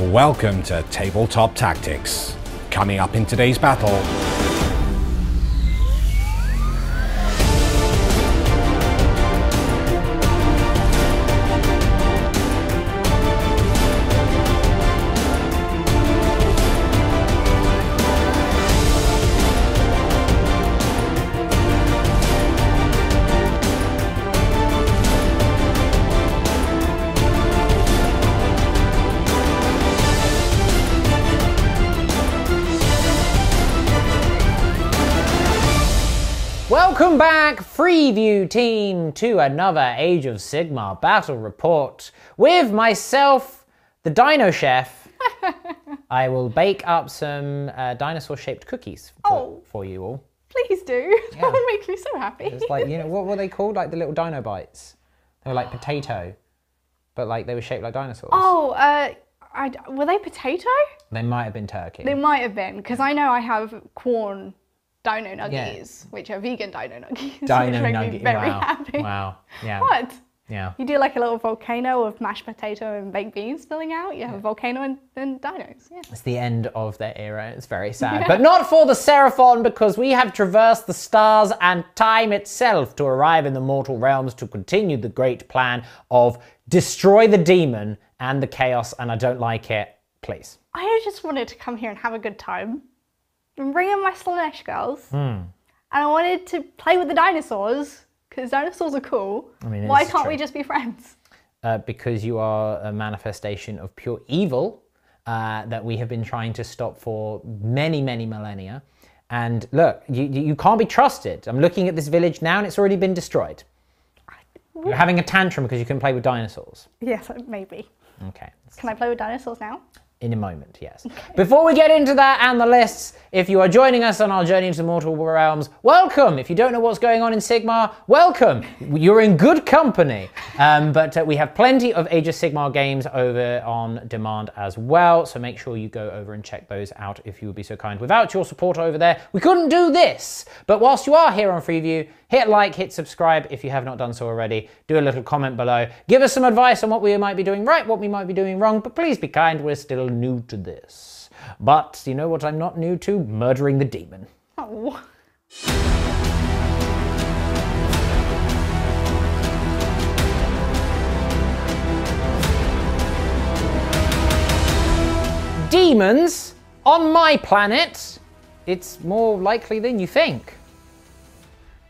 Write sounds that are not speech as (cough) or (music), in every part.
Welcome to Tabletop Tactics. Coming up in today's battle, back, Freeview team, to another Age of Sigmar battle report with myself, the Dino Chef. (laughs) I will bake up some uh, dinosaur-shaped cookies for, Oh. for you all. Please do. (laughs) That will make me so happy. It's like you know what were they called? Like the little dino bites. They were like (gasps) potato, but like they were shaped like dinosaurs. oh, uh, I, were they potato? They might have been turkey. They might have been, because I know I have corn dino nuggies, which are vegan dino nuggies, (laughs) which Dino make nugget. me very wow. happy. Wow. Yeah. What? Yeah. You do like a little volcano of mashed potato and baked beans spilling out. You have a volcano and, and dinos. Yeah. It's the end of their era. It's very sad. But not for the Seraphon, because we have traversed the stars and time itself to arrive in the mortal realms to continue the great plan of destroy the demon and the chaos, and I don't like it. Please. I just wanted to come here and have a good time and bring in my Slaanesh girls. Hmm. And I wanted to play with the dinosaurs because dinosaurs are cool. I mean, Why can't true. we just be friends? Uh, because you are a manifestation of pure evil uh, that we have been trying to stop for many, many millennia. And look, you, you you can't be trusted. I'm looking at this village now and it's already been destroyed. You're having a tantrum because you can play with dinosaurs. Yes, maybe. Okay. Can I play with dinosaurs now? In a moment, yes. Before we get into that and the lists, if you are joining us on our journey into the mortal realms, welcome. If you don't know what's going on in Sigmar, welcome. You're in good company. Um, but uh, we have plenty of Age of Sigmar games over on demand as well, so make sure you go over and check those out if you would be so kind. Without your support over there, we couldn't do this. But whilst you are here on Freeview, hit like, hit subscribe if you have not done so already. Do a little comment below. Give us some advice on what we might be doing right, what we might be doing wrong, but please be kind, we're still new to this. But you know what I'm not new to? Murdering the demon. Oh. Demons on my planet, it's more likely than you think.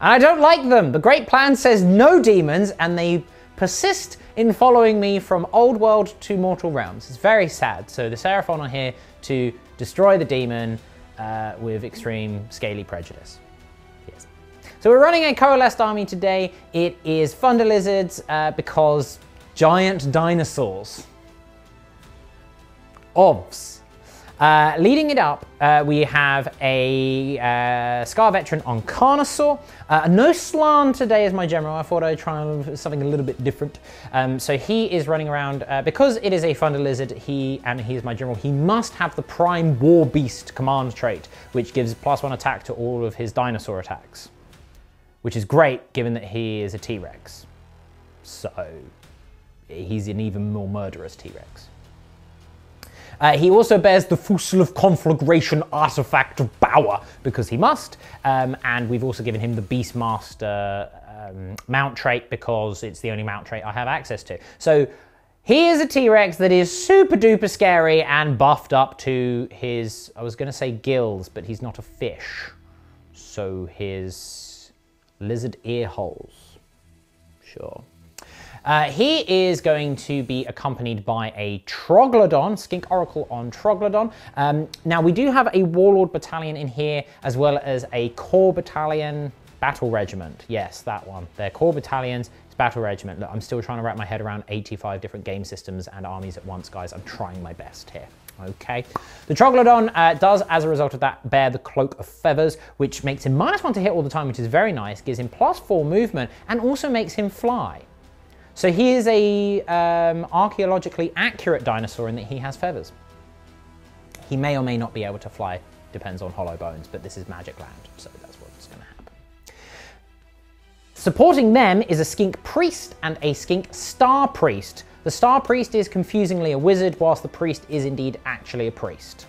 And I don't like them. The Great Plan says no demons, and they persist in following me from old world to mortal realms. It's very sad. So the Seraphon are here to destroy the demon uh, with extreme scaly prejudice. Yes. So we're running a coalesced army today. It is Thunder Lizards uh, because giant dinosaurs. OVs. Uh, leading it up, uh, we have a uh, Scar Veteran on Carnosaur. Uh, no Slann today as my general. I thought I'd try something a little bit different. Um, so he is running around, uh, because it is a Thunder Lizard, he and he is my general, he must have the Prime War Beast command trait, which gives plus one attack to all of his dinosaur attacks. Which is great given that he is a T-Rex. So he's an even more murderous T-Rex. Uh, he also bears the Fusil of Conflagration artifact of Bower because he must, um, and we've also given him the Beastmaster um, mount trait because it's the only mount trait I have access to. So he is a T-Rex that is super duper scary and buffed up to his, I was going to say gills, but he's not a fish. So his lizard ear holes. Sure. Uh, he is going to be accompanied by a Troglodon, Skink Oracle on Troglodon. Um, now, we do have a Warlord Battalion in here, as well as a Core Battalion Battle Regiment. Yes, that one. They're Core Battalions, it's Battle Regiment. Look, I'm still trying to wrap my head around 85 different game systems and armies at once, guys. I'm trying my best here. Okay. The Troglodon uh, does, as a result of that, bear the Cloak of Feathers, which makes him minus one to hit all the time, which is very nice, gives him plus four movement, and also makes him fly. So he is a um, archaeologically accurate dinosaur in that he has feathers. He may or may not be able to fly, depends on hollow bones, but this is magic land, so that's what's to happen. Supporting them is a skink priest and a skink star priest, The Star Priest is confusingly a wizard, whilst the priest is indeed actually a priest.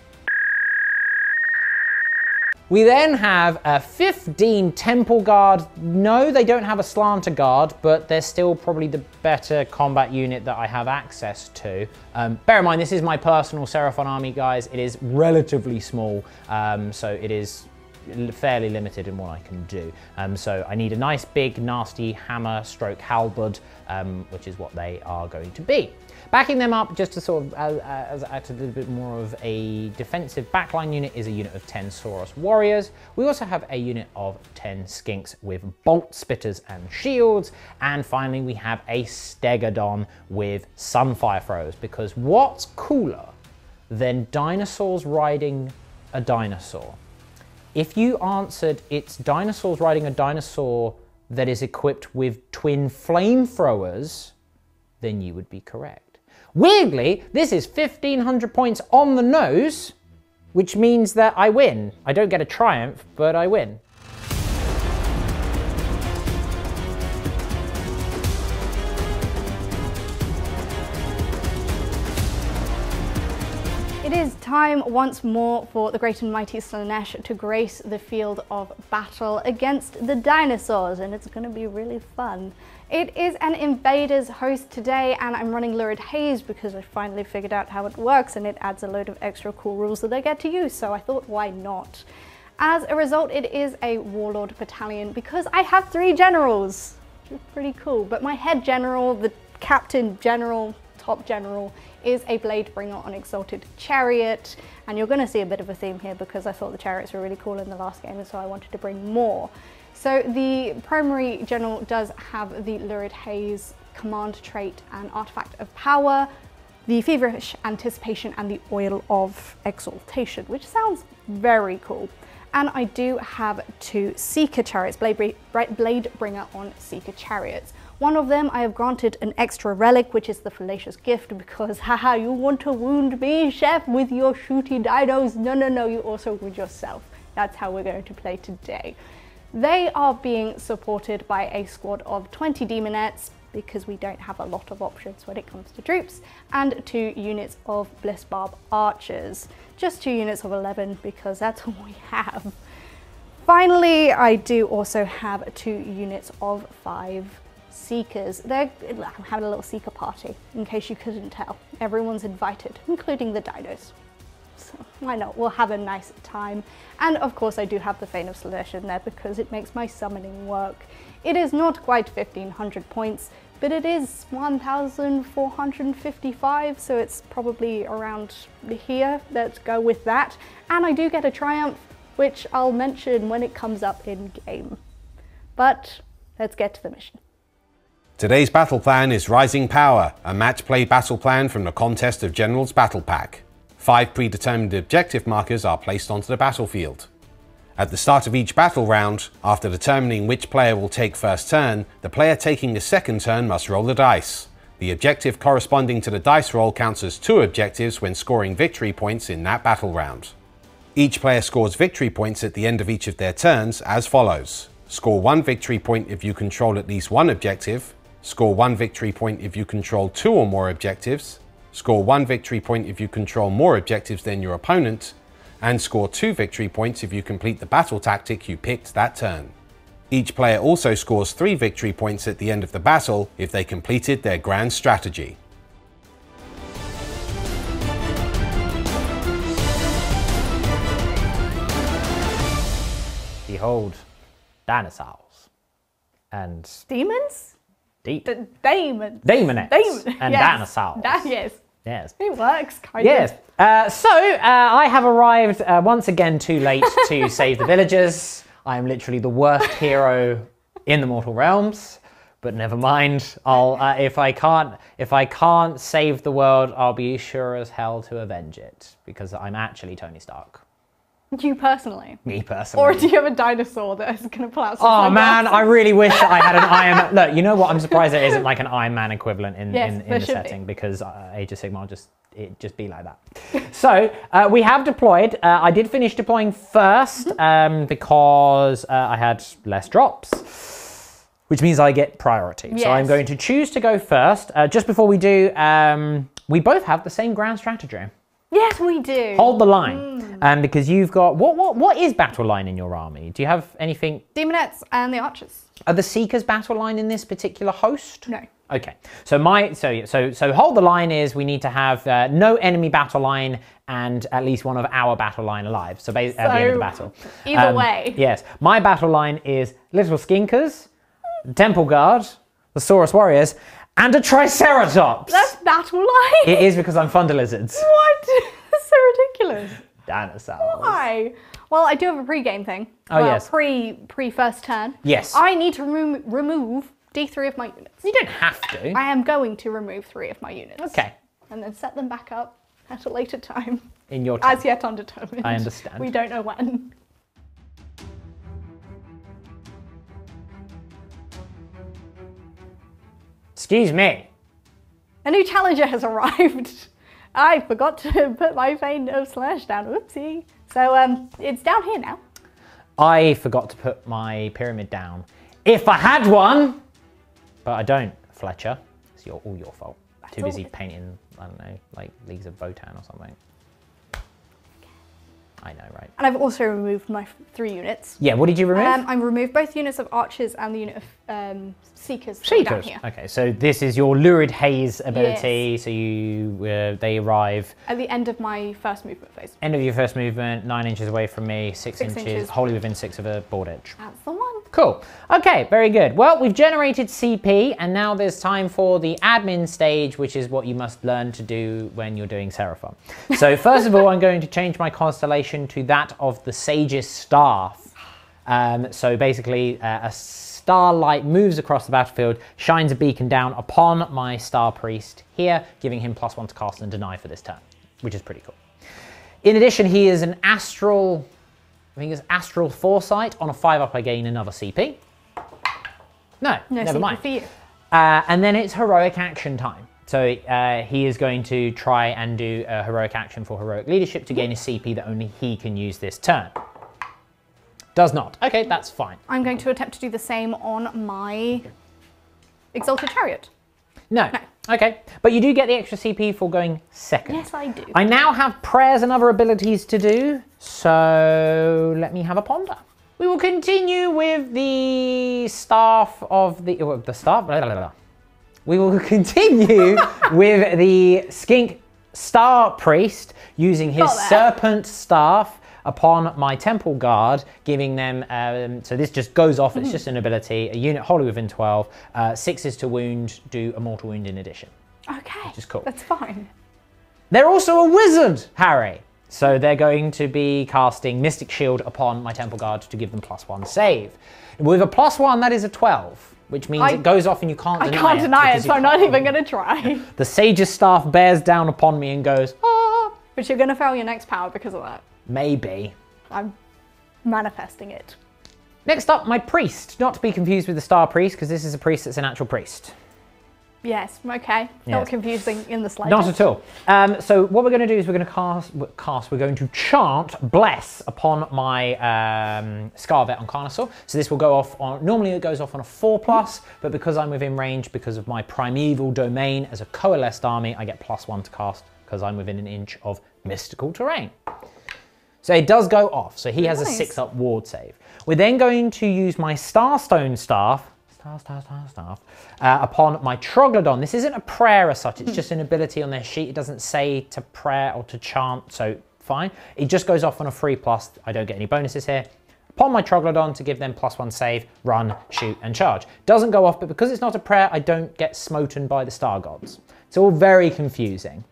We then have a 15 Temple Guard. No, they don't have a Slanter Guard, but they're still probably the better combat unit that I have access to. Um, bear in mind, this is my personal Seraphon army, guys. It is relatively small, um, so it is fairly limited in what I can do. Um, so I need a nice big nasty hammer stroke halberd, um, which is what they are going to be. Backing them up just to sort of uh, uh, as, add a little bit more of a defensive backline unit is a unit of 10 Saurus warriors. We also have a unit of 10 skinks with bolt spitters and shields. And finally we have a Stegodon with sunfire throwers because what's cooler than dinosaurs riding a dinosaur? If you answered it's dinosaurs riding a dinosaur that is equipped with twin flamethrowers, then you would be correct. Weirdly, this is 1500 points on the nose, which means that I win. I don't get a triumph, but I win. It is time once more for the great and mighty Slaanesh to grace the field of battle against the dinosaurs, and it's going to be really fun. It is an Invaders host today, and I'm running Lurid Haze because I finally figured out how it works, and it adds a load of extra cool rules that I get to use, so I thought, why not? As a result, it is a Warlord battalion because I have three generals, pretty cool. But my head general, the captain general, top general, is a Blade Bringer on Exalted Chariot. And you're going to see a bit of a theme here because I thought the chariots were really cool in the last game and so I wanted to bring more. So the primary general does have the Lurid Haze command trait and artifact of power, the feverish anticipation and the oil of exaltation, which sounds very cool. And I do have two Seeker chariots, Blade, Blade Bringer on Seeker chariots. One of them I have granted an extra relic, which is the fallacious gift, because (laughs) haha, you want to wound me, chef, with your shooty dinos. No, no, no, you also wound yourself. That's how we're going to play today. They are being supported by a squad of 20 demonettes, because we don't have a lot of options when it comes to troops, and two units of Bliss Barb archers. Just two units of 11 because that's (laughs) all we have. Finally, I do also have two units of five seekers. They're having a little seeker party, in case you couldn't tell. Everyone's invited, including the dinos. So why not? We'll have a nice time. And of course I do have the Fane of in there because it makes my summoning work. It is not quite 1500 points, but it is 1455, so it's probably around here. Let's go with that. And I do get a triumph, which I'll mention when it comes up in game. But let's get to the mission. Today's battle plan is Rising Power, a match play battle plan from the Contest of Generals Battle Pack. Five predetermined objective markers are placed onto the battlefield. At the start of each battle round, after determining which player will take first turn, the player taking the second turn must roll the dice. The objective corresponding to the dice roll counts as two objectives when scoring victory points in that battle round. Each player scores victory points at the end of each of their turns as follows. Score one victory point if you control at least one objective, Score one victory point if you control two or more objectives. Score one victory point if you control more objectives than your opponent. And score two victory points if you complete the battle tactic you picked that turn. Each player also scores three victory points at the end of the battle if they completed their grand strategy. Behold, dinosaurs. And demons? Deep. D- Damon. Daemonettes. Damon. And (laughs) yes. dinosaurs. Da- yes. Yes. It works, kind Yes. of. Uh, so uh, I have arrived uh, once again too late (laughs) to save the villagers. I am literally the worst hero in the mortal realms. But never mind. I'll uh, if I can't if I can't save the world, I'll be sure as hell to avenge it because I'm actually Tony Stark. (laughs) You personally. Me personally. Or do you have a dinosaur that is going to pull out some Oh man. I really wish that I had an Iron Man. Look, you know what? I'm surprised there isn't like an Iron Man equivalent in, Yes, in, in the should be. setting because uh, Age of Sigmar just it just be like that. so uh, we have deployed. Uh, I did finish deploying first Mm-hmm. um, because uh, I had less drops. which means I get priority. So I'm going to choose to go first. Uh, just before we do, um, we both have the same grand strategy. Yes, we do. Hold the line, um, because you've got what? What? What is battle line in your army? Do you have anything? Demonettes and the archers. Are the seekers battle line in this particular host? No. Okay, so my so so so hold the line is we need to have uh, no enemy battle line and at least one of our battle line alive. So, ba- at the end of the battle. either Um, way. Yes, my battle line is little skinkers, temple guard, the Saurus warriors, and a triceratops. That's battle line. it is because I'm fond of lizards. what? (laughs) That's so ridiculous. Dinosaurs. Why? Well, I do have a pre-game thing. Oh, well, yes. Pre pre first turn. Yes. I need to remo- remove D3 of my units. You don't have to. I am going to remove three of my units. Okay, And then set them back up at a later time, in your turn. as yet undetermined. I understand. We don't know when. Excuse me. A new challenger has (laughs) arrived. I forgot to (laughs) put my Fane of Slaanesh down. Oopsie. So um, it's down here now. I forgot to put my pyramid down. If I had one, but I don't, Fletcher. It's your, all your fault. Too busy painting, I don't know, like Leagues of Votann or something. I know, right? And I've also removed my three units. Yeah, what did you remove? Um, I removed both units of archers and the unit of um, seekers Seekers. here. Okay, so this is your lurid haze ability. So you, uh, they arrive At the end of my first movement phase. end of your first movement, nine inches away from me, six, Six inches, inches. wholly within six of a board edge. That's the one. Cool. Okay, very good. Well, we've generated CP, and now there's time for the admin stage, which is what you must learn to do when you're doing Seraphon. So, (laughs) first of all, I'm going to change my constellation to that of the Sage's Staff. Um, so, basically, uh, a starlight moves across the battlefield, shines a beacon down upon my Star Priest here, giving him plus one to cast and deny for this turn, which is pretty cool. In addition, he is an astral. I think it's astral foresight. On a five up, I gain another CP. No, No never CP mind. for you. Uh, and then it's heroic action time. So uh, he is going to try and do a heroic action for heroic leadership to gain a CP that only he can use this turn. Does not. Okay, that's fine. I'm going to attempt to do the same on my Exalted Chariot. No. Okay, but you do get the extra CP for going second. Yes, I do. I now have prayers and other abilities to do, so let me have a ponder. We will continue with the staff of the oh, the staff. Blah, blah, blah, blah. We will (laughs) continue (laughs) with the skink star priest using his serpent staff upon my temple guard, giving them. Um, so this just goes off. It's just an ability. A unit wholly within twelve. Uh, sixes to wound. Do a mortal wound in addition. Okay. Which is cool. That's fine. They're also a wizard, Harry. So they're going to be casting Mystic Shield upon my Temple Guard to give them plus one save. With a plus one, that is a 12, which means I- it goes off and you can't I deny can't it. deny it, so I'm not can't. even going to try. The Sage's Staff bears down upon me and goes, ah, but you're going to fail your next power because of that. Maybe. I'm manifesting it. Next up, my Priest. Not to be confused with the Star Priest, because this is a priest that's an actual priest. Yes, okay. Yes. Not confusing in the slightest. Not at all. Um, so what we're going to do is we're going to cast, cast. We're going to chant bless upon my um, Scarvet on Carnosaur. So this will go off on. Normally it goes off on a four plus, but because I'm within range, because of my primeval domain as a coalesced army, I get plus one to cast because I'm within an inch of mystical terrain. So it does go off. So he has a six up ward save. We're then going to use my Starstone staff, star, star, star, staff, uh, upon my Troglodon. This isn't a prayer as such, it's just an ability on their sheet. It doesn't say to prayer or to chant, so fine. It just goes off on a free plus. I don't get any bonuses here. Upon my Troglodon to give them plus one save, run, shoot, and charge. Doesn't go off, but because it's not a prayer, I don't get smoten by the star gods. It's all very confusing.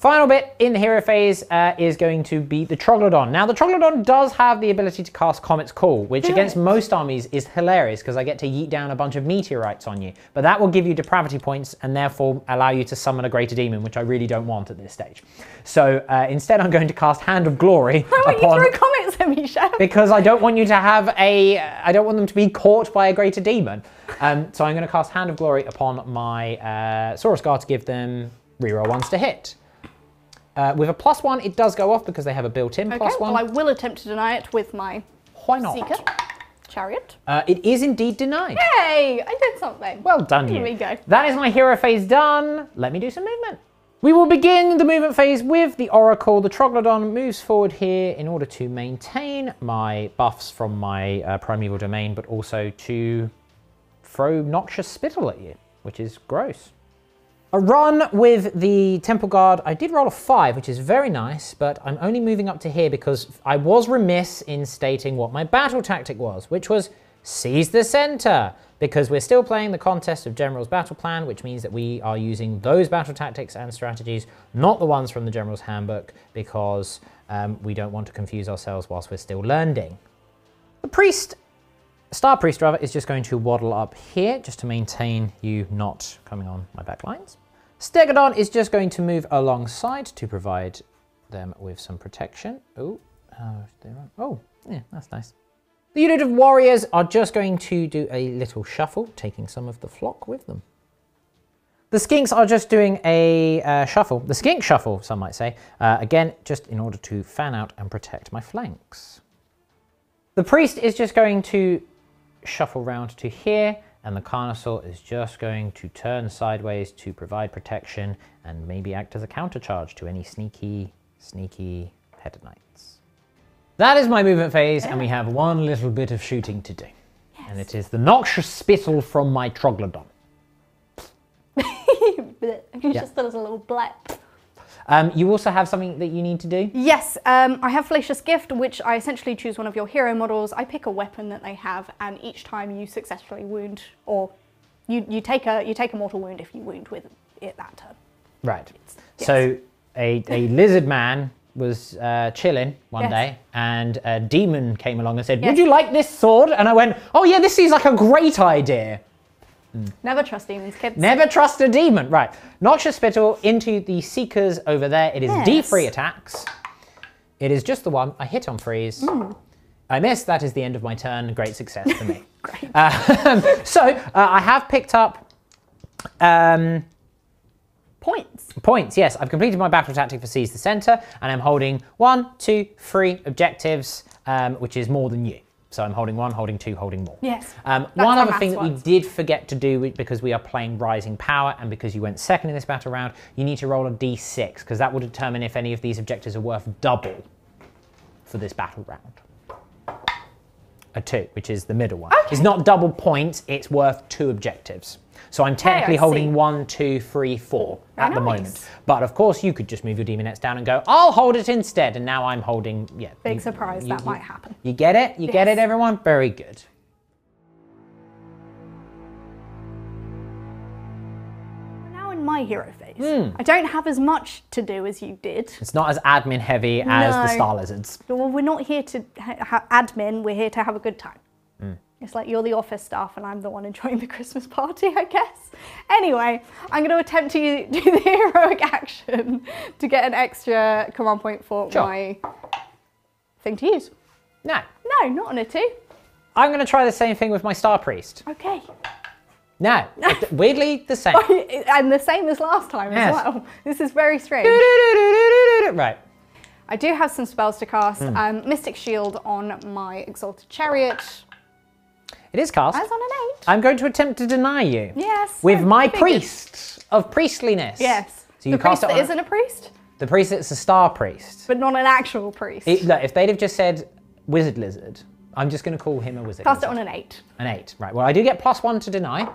Final bit in the hero phase uh, is going to be the Troglodon. Now, the Troglodon does have the ability to cast Comet's Call, which against most armies is hilarious because I get to yeet down a bunch of meteorites on you. But that will give you depravity points and therefore allow you to summon a greater demon, which I really don't want at this stage. So uh, instead, I'm going to cast Hand of Glory (laughs) Why upon you throw comments at me, Chef? because I don't want you to have a, I don't want them to be caught by a greater demon. Um, so I'm going to cast Hand of Glory upon my uh, Saurus Guard to give them reroll ones to hit. Uh, with a plus one, it does go off because they have a built-in Okay, plus one. well, I will attempt to deny it with my Why not? Seeker. chariot. Uh, it is indeed denied. Hey, I did something. Well done, Here you. we go. That is my hero phase done. Let me do some movement. We will begin the movement phase with the Oracle. The Troglodon moves forward here in order to maintain my buffs from my uh, primeval domain, but also to throw noxious spittle at you, which is gross. A run with the Temple Guard. I did roll a five, which is very nice, but I'm only moving up to here because I was remiss in stating what my battle tactic was, which was seize the center. Because we're still playing the contest of General's battle plan, which means that we are using those battle tactics and strategies, not the ones from the General's handbook, because um, we don't want to confuse ourselves whilst we're still learning. The priest Star Priest, is just going to waddle up here just to maintain you not coming on my back lines. Stegodon is just going to move alongside to provide them with some protection. Oh, oh, yeah, that's nice. The unit of warriors are just going to do a little shuffle, taking some of the flock with them. The skinks are just doing a uh, shuffle, the skink shuffle, some might say. Uh, again, just in order to fan out and protect my flanks. The priest is just going to shuffle round to here, and the Carnosaur is just going to turn sideways to provide protection and maybe act as a countercharge to any sneaky, sneaky headed knights. That is my movement phase, and we have one little bit of shooting to do. And it is the noxious spittle from my Troglodon. you (laughs) just did us a little blep. Um, you also have something that you need to do? Yes, um, I have Fallacious Gift, which I essentially choose one of your hero models. I pick a weapon that they have, and each time you successfully wound, or you, you take a you take a mortal wound if you wound with it that turn. Right. Yes. So a, a lizard man was uh, chilling one Yes. day, and a demon came along and said, "Would you like this sword?" And I went, "Oh yeah, this seems like a great idea." Never trust demons, kids. Never trust a demon. Right. Noxious spittle into the seekers over there. It is Yes. D3 attacks. It is just the one. I hit on freeze. Hmm. I miss. That is the end of my turn. Great success for me. (laughs) (laughs) Um, so uh, I have picked up. Um, Points. Points, yes. I've completed my battle tactic for Seize the Center, and I'm holding one, two, three objectives, um, which is more than you. So I'm holding one, holding two, holding more. Yes. Um, one other thing that we did forget to do because we are playing Rising Power and because you went second in this battle round, you need to roll a d6 because that will determine if any of these objectives are worth double for this battle round. A two, which is the middle one. It's not double points, it's worth two objectives. So I'm technically holding one, two, three, four Very at the nice. moment. But of course, you could just move your demonettes down and go, I'll hold it instead. And now I'm holding, yeah. Big you- surprise, you- that you- might happen. You get it? You get it, everyone? Very good. Now in my hero phase. Hmm. I don't have as much to do as you did. It's not as admin heavy as the Star Lizards. Well, we're not here to ha- ha- admin, we're here to have a good time. Hmm. It's like you're the office staff and I'm the one enjoying the Christmas party, I guess. Anyway, I'm going to attempt to (laughs) do the heroic action to get an extra command point for Sure. my thing to use. No. No, not on a two. I'm going to try the same thing with my Star Priest. Okay. No. Weirdly the same. (laughs) and the same as last time Yes. as well. This is very strange. right. I do have some spells to cast. Hmm. Um, Mystic Shield on my Exalted Chariot. It is cast. That's on an eight. I'm going to attempt to deny you. Yes. With I my figured. priest of priestliness. Yes. So you the cast priest it that on isn't a priest, the priest that's a star priest. but not an actual priest. It- look, if they'd have just said wizard lizard, I'm just going to call him a wizard. cast it on an eight. an eight. Right. Well, I do get plus one to deny.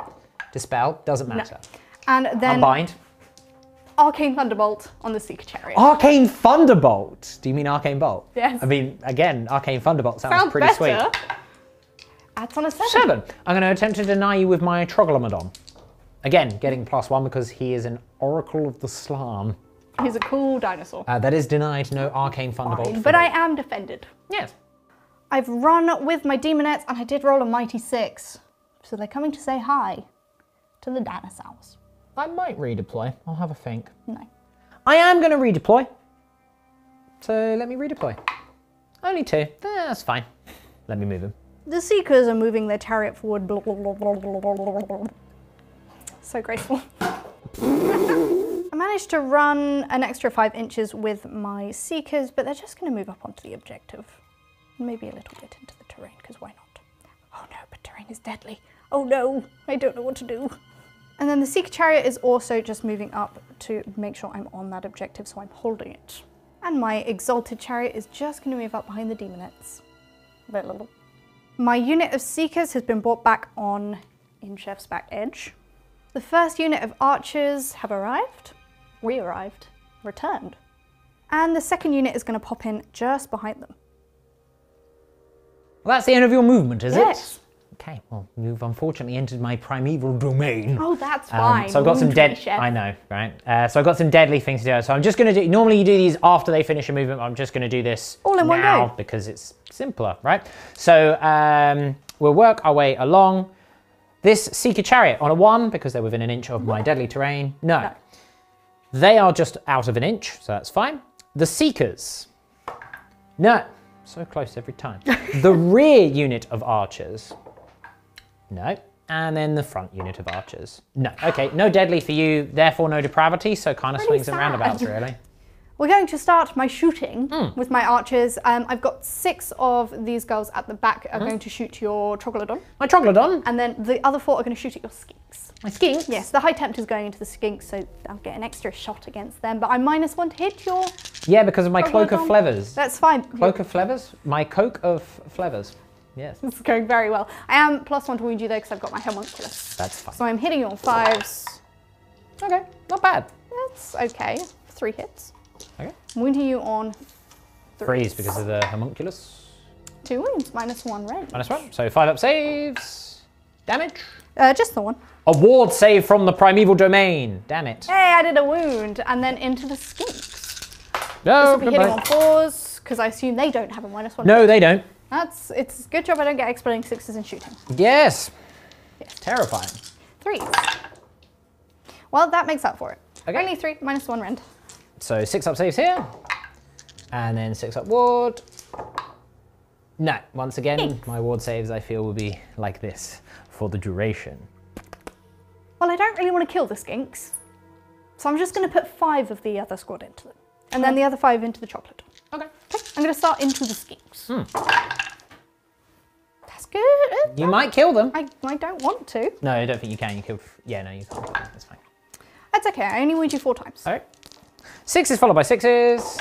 Dispel doesn't matter. And then Unbind. Arcane Thunderbolt on the Seeker Chariot. Arcane Thunderbolt. Do you mean Arcane Bolt? Yes. I mean, again, Arcane Thunderbolt sounds, Sounds pretty better. sweet. Adds on a seven. Seven. I'm going to attempt to deny you with my Troglomodon. Again, getting plus one because he is an Oracle of the Slann. He's a cool dinosaur. Uh, that is denied. No Arcane Thunderbolt. Fine, but. I am defended. Yes. I've run with my demonettes and I did roll a mighty six. So they're coming to say hi to the dinosaurs. I might redeploy. I'll have a think. No. I am going to redeploy. So let me redeploy. Only two. That's fine. Let me move him. The Seekers are moving their chariot forward. So graceful. I managed to run an extra five inches with my Seekers, but they're just going to move up onto the objective. Maybe a little bit into the terrain, because why not? Oh no, but terrain is deadly. Oh no, I don't know what to do. And then the Seeker Chariot is also just moving up to make sure I'm on that objective, so I'm holding it. And my Exalted Chariot is just going to move up behind the Demonettes. My unit of Seekers has been brought back on in Chef's back edge. The first unit of Archers have arrived, re-arrived, returned. And the second unit is going to pop in just behind them. Well, that's the end of your movement, is Yes. it? Okay, well, you've unfortunately entered my primeval domain. Oh, that's Um, fine. so I've got some dead. Chef. I know, right? Uh, so I've got some deadly things to do. So I'm just going to do. Normally, you do these after they finish a movement. but I'm just going to do this All in one now go. because it's simpler, right? So um, we'll work our way along. This Seeker Chariot on a one because they're within an inch of my deadly terrain. No. No. They are just out of an inch, so that's fine. The Seekers. No. So close every time. (laughs) the rear unit of archers. No. And then the front unit of archers. No. (sighs) Okay, no deadly for you, therefore no depravity, so kind of Really swings and roundabouts, really. (laughs) We're going to start my shooting Hmm. with my archers. Um, I've got six of these girls at the back are going to shoot your Troglodon, My Troglodon, and then the other four are going to shoot at your skinks. my skinks? Yes, the high temp is going into the skinks, so I'll get an extra shot against them. But I'm minus one to hit your. Yeah, because of my Cloak of Flevers. That's fine. Cloak of Flevers? My Coke of Flevers. Yes, It's going very well. I am plus one to wound you though because I've got my homunculus. that's fine. So I'm hitting you on fives. Okay, not bad. That's okay. Three hits. Okay. I'm wounding you on three. Freeze because of the homunculus. Two wounds, minus one range. Minus one. So five up saves. Damage. Uh, just the one. Award save from the primeval domain. Damn it. Hey, I did a wound, and then into the skinks. No, This will be hitting on fours because I assume they don't have a minus one. no, they don't. That's it's a good job I don't get exploding sixes and shooting. Yes. Yes. Terrifying. Three. Well, that makes up for it. Okay. Only three minus one rend. So six up saves here. And then six up ward. No, once again, my ward saves I feel will be like this for the duration. Well, I don't really want to kill the skinks, so I'm just going to put five of the other squad into them, and then the other five into the chocolate. Okay. I'm going to start into the skinks. Hmm. That's good. You might kill them. I, I don't want to. No, I don't think you can. You kill. Yeah, no, you can't. That's fine. That's okay. I only wound you four times. All right. Sixes followed by sixes.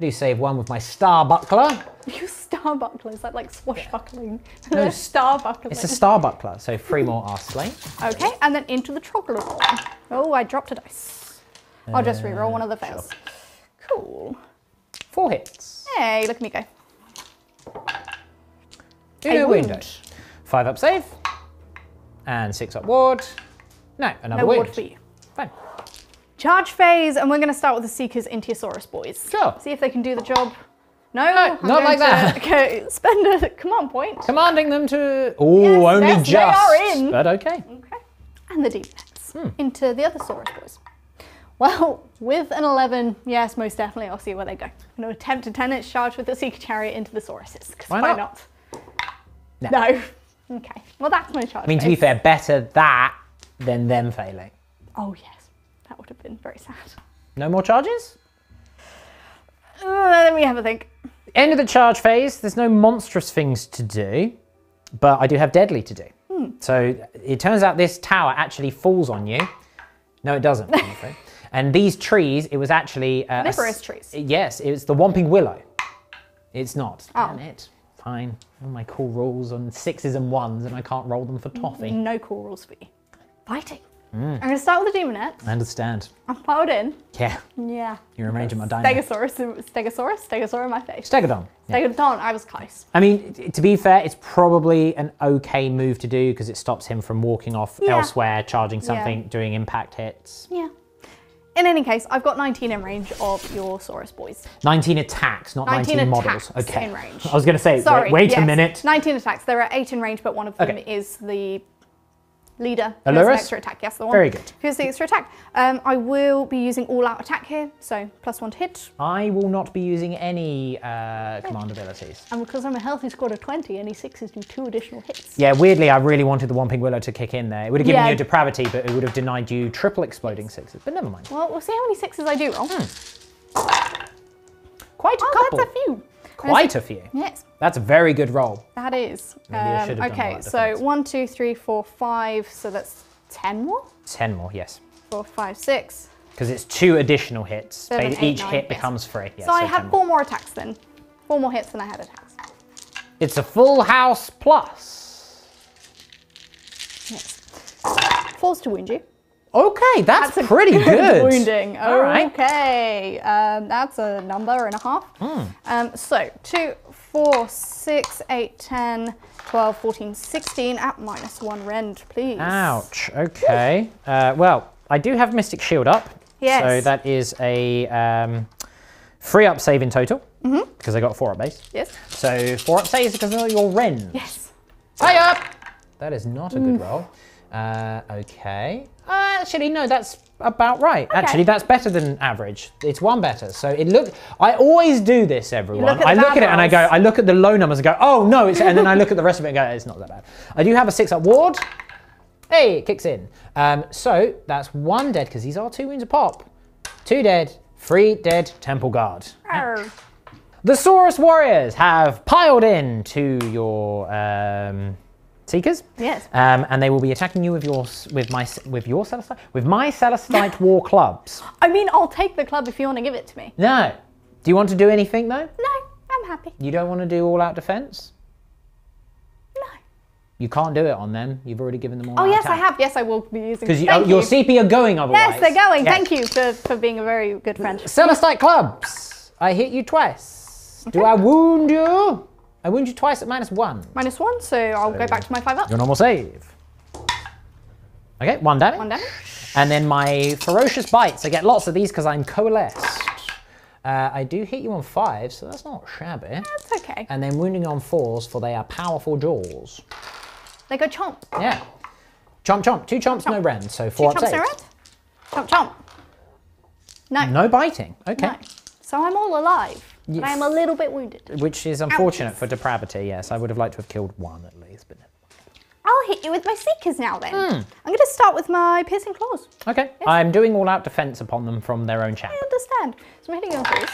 Do save one with my star buckler. (laughs) You starbuckler, is that like swashbuckling? No, (laughs) No, starbuckler. It's a star buckler, so three more are slain. Okay, and then into the troglodyte. Oh, I dropped a dice. I'll just re-roll one of the Uh, fails. Cool. Four hits. Hey, look at me go. Do A a wound. window. Five up save. And six up ward. No, another No wound. ward for you. Fine. Charge phase, and we're going to start with the Seekers Intiosaurus boys. Sure. See if they can do the job. No, not like to that. (laughs) Okay, spend a command point. Commanding them to. Oh, Yes, only yes, they are in. But okay. Okay. And the deep nets Hmm. into the other Saurus boys. Well, with an 11, yes, most definitely, I'll see where they go. I'm going to attempt a 10 inch charge with the Seeker Chariot into the Sauruses. Why why not? not? No. No. Okay. Well, that's my charge. I mean, to be fair, better that than them failing. Oh, yes. That would have been very sad. No more charges? Uh, let me have a think. End of the charge phase. There's no monstrous things to do, but I do have deadly to do. Hmm. So it turns out this tower actually falls on you. No, it doesn't. (laughs) And these trees, it was actually uh, trees. Yes, it's the Whomping Willow. It's not. Oh. Damn it. Fine. All my cool rules on sixes and ones, and I can't roll them for toffee. No cool rules for you. Fighting. Hmm. I'm going to start with the Demonet. I understand. I'm plowed in. Yeah, Yeah. you're arranging my dino. Stegosaurus, Stegosaurus, Stegosaur in my face. Stegodon. Yeah. Stegodon, I was close. I mean, to be fair, it's probably an okay move to do because it stops him from walking off Yeah. elsewhere, charging something, doing impact hits. Yeah. In any case, I've got 19 in range of your Saurus boys. 19 attacks, not 19, 19 models. Okay. in range. I was going to say, Sorry. wait, wait a minute. 19 attacks. There are 8 in range, but one of them Okay. is the leader. who has an extra attack. Yes, the one. Very good. Who's the extra attack? Um, I will be using all out attack here, so plus one to hit. I will not be using any uh, command abilities. And because I'm a healthy squad of 20, any sixes do two additional hits. Yeah, weirdly, I really wanted the Whomping Willow to kick in there. It would have given Yeah. you a depravity, but it would have denied you triple exploding sixes. But never mind. Well, we'll see how many sixes I do roll. Quite a Oh, couple. that's a few. Quite a few. Yes, That's a very good roll. that is. Maybe I um, should have okay, so one, two, three, four, five. So that's ten more. 10 more, yes. Four, five, six. Because it's two additional hits. Seven, eight, Each nine, hit yes. becomes free. Yeah, so I 10 have four more attacks then. Four more hits than I had attacks. It's a full house plus. Yes. Falls to wound you. Okay, that's, That's a pretty good. wounding. All right. Okay, um, that's a number and a half. Hmm. Um, so, 2, 4, 6, 8, 10, 12, 14, 16 at minus 1 rend, please. Ouch. Okay. Uh, well, I do have Mystic Shield up. Yes. So that is a um, free up save in total. Mm-hmm. Because I got four up base. Yes. So four up saves because of your rend. Yes. High up! That is not a good roll. Uh, okay. Uh, actually, no, that's about right. Actually, that's better than average. It's one better. So it look. I always do this, everyone. look I look at it and I go. I look at the low numbers and go, oh no, it's, and then I look at the rest of it and go, it's not that bad. I do have a six up ward. Hey, it kicks in. Um, so that's one dead because these are two wounds a pop. Two dead, three dead Temple Guard. Arr. The Saurus Warriors have piled in to your um, Seekers. Yes. Um, and they will be attacking you with your with my with your Celestite with my Celestite (laughs) War clubs. I mean, I'll take the club if you want to give it to me. No. Do you want to do anything though? No, I'm happy. You don't want to do all out defense? No. You can't do it on them. You've already given them all Oh, yes, I have. Yes, I will be using Because you, oh, your you. CP are going otherwise. Yes, they're going. Yes. Thank you for, for being a very good friend. Celestite clubs. I hit you twice. Do I wound you? I wound you twice at minus one. Minus one, so I'll go back to my five up. Your normal save. Okay, one damage. One damage. And then my ferocious bites. I get lots of these because I'm coalesced. Uh, I do hit you on five, so that's not shabby. That's okay. And then wounding on fours, for they are powerful jaws. They go chomp. Yeah. Chomp chomp. Two chomps, no rend. So Two four up chomps are red. Chomp chomp. No. No biting. Okay. No. So I'm all alive. But I am a little bit wounded. Which is unfortunate for depravity, yes. I would have liked to have killed one at least, but no. I'll hit you with my seekers now then. Hmm. I'm going to start with my piercing claws. Okay. I'm doing all out defense upon them from their own champ. I understand. So I'm hitting you on threes.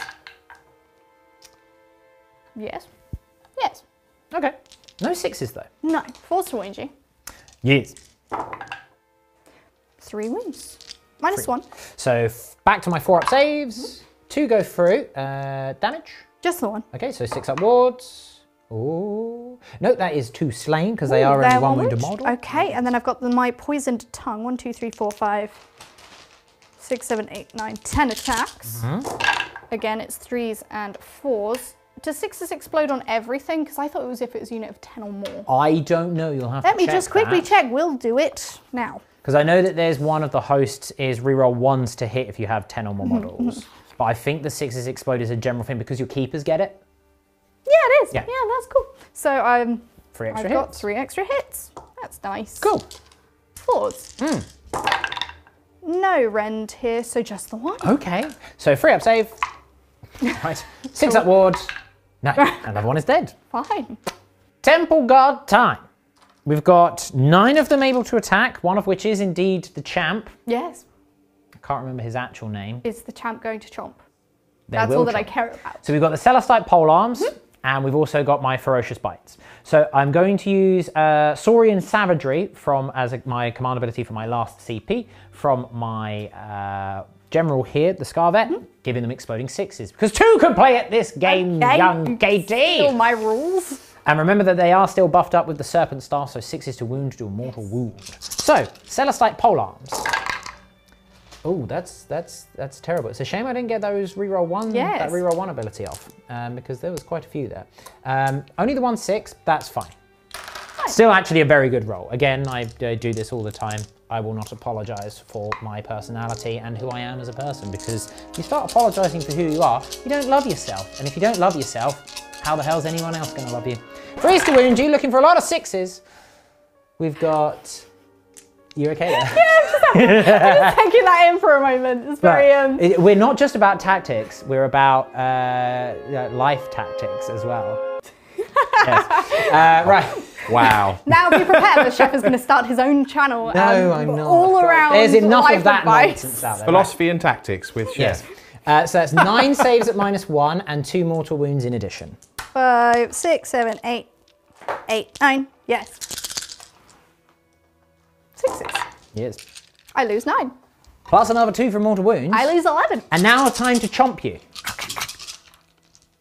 Yes. Yes. Okay. No sixes though. No. Fours to wound you. Yes. Three wounds. Minus one. So back to my four up saves. Two go through. Uh, damage. Just the one. Okay, so six up wards. Ooh. No, that is two slain because they are only one wounded wound. model. Okay, and then I've got the, my poisoned tongue. One, two, three, four, five, six, seven, eight, nine, ten attacks. Mm-hmm. Again, it's threes and fours. Does sixes explode on everything? Because I thought it was if it was a unit of ten or more. I don't know. You'll have to. Let me just quickly that. check. We'll do it now. Because I know that there's one of the hosts is reroll ones to hit if you have 10 or more Mm-hmm, models. But I think the sixes explode is a general thing because your keepers get it. Yeah, it is. Yeah. Yeah, that's cool. So I'm. Three extra I've got three extra hits. That's nice. Cool. Fours. Hmm. No rend here, so just the one. Okay. So free up save. (laughs) right. Six up ward. No. (laughs) Another one is dead. Fine. Temple Guard time. We've got nine of them able to attack, one of which is indeed the champ. Yes. I can't remember his actual name. Is the champ going to chomp? They That's all that I care about. So we've got the Celestite pole arms, and we've also got my ferocious bites. So I'm going to use uh, Saurian savagery from as a, my command ability for my last CP from my uh, general here, the Scarvet, giving them exploding sixes because two can play at this game, Okay. young Still KT. my rules. And remember that they are still buffed up with the Serpent Star, so sixes to wound do a mortal wound. So Celestite pole arms. Oh, that's that's that's terrible. It's a shame I didn't get those reroll one that reroll one ability off um, because there was quite a few there. Um, only the one six, that's fine. Still, actually, a very good roll. Again, I, I do this all the time. I will not apologize for my personality and who I am as a person because if you start apologizing for who you are, you don't love yourself. And if you don't love yourself, how the hell's anyone else going to love you? Threes to wound you, looking for a lot of sixes. We've got. You okay there? (laughs) (laughs) Taking that in for a moment. It's very um. It- We're not just about tactics, we're about uh, life tactics as well. (laughs) yes. Uh, right. Wow. Now be prepared. The chef is going to start his own channel. No, um, I'm not. All around. There's enough life of that advice. nonsense out there. Philosophy and tactics with Yes. Chef. Uh, so that's nine saves at minus one and two mortal wounds in addition. five, six, seven, eight, eight, nine. Yes. Sixes. Yes. I lose nine. Plus another two from mortal wounds. I lose 11. And now it's time to chomp you.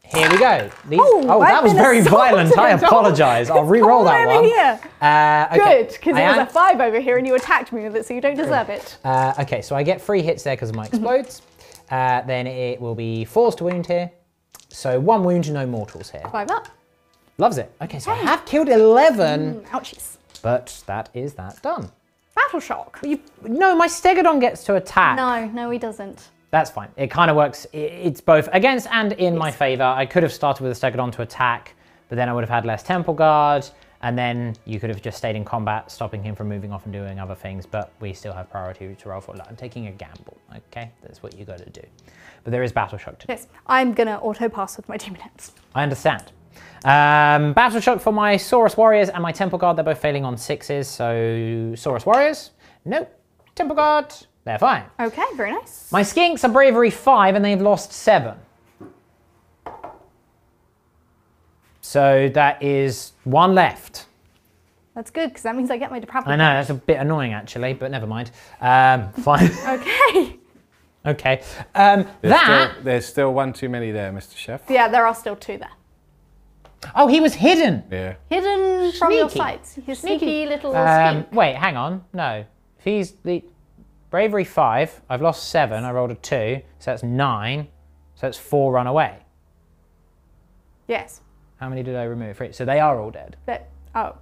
Here we go. These, Oh, oh, that was very violent. I apologise. I'll (laughs) re-roll that over one. here. Uh, okay. Good, because I it was am- a five over here and you attacked me with it, so you don't deserve it. Uh, okay, so I get three hits there because of my (laughs) explodes. uh, then it will be forced to wound here. So one wound, to no mortals here. Five up. Loves it. Okay, so I have killed 11, Mm, ouchies. but that is that done. Battle shock. You, no, my Stegodon gets to attack. No, no, he doesn't. That's fine. It kind of works. It's both against and in my favor. I could have started with a Stegodon to attack, but then I would have had less Temple Guard, and then you could have just stayed in combat, stopping him from moving off and doing other things, but we still have priority to roll for. I'm taking a gamble, okay? That's what you got to do. But there is Battle Shock to do. Yes, I'm gonna auto pass with my demon heads. I understand. Um, Battle Shock for my Saurus Warriors and my Temple Guard, they're both failing on sixes, so Saurus Warriors, nope. Temple Guard, they're fine. Okay, very nice. My skinks are bravery five and they've lost seven. So that is one left. That's good because that means I get my depravity. I know that's a bit annoying actually, but never mind. Um, (laughs) fine. Okay. okay. Um, There's, that. still, there's still one too many there, Mr. Chef. Yeah, there are still two there. Oh, he was hidden. Yeah. Hidden from your Sneaky. sights. His sneaky little Um, skin. wait, hang on. No, if he's the bravery five, I've lost seven. I rolled a two, so that's nine. So that's four run away. Yes. How many did I remove? Three. So they are all dead. But oh.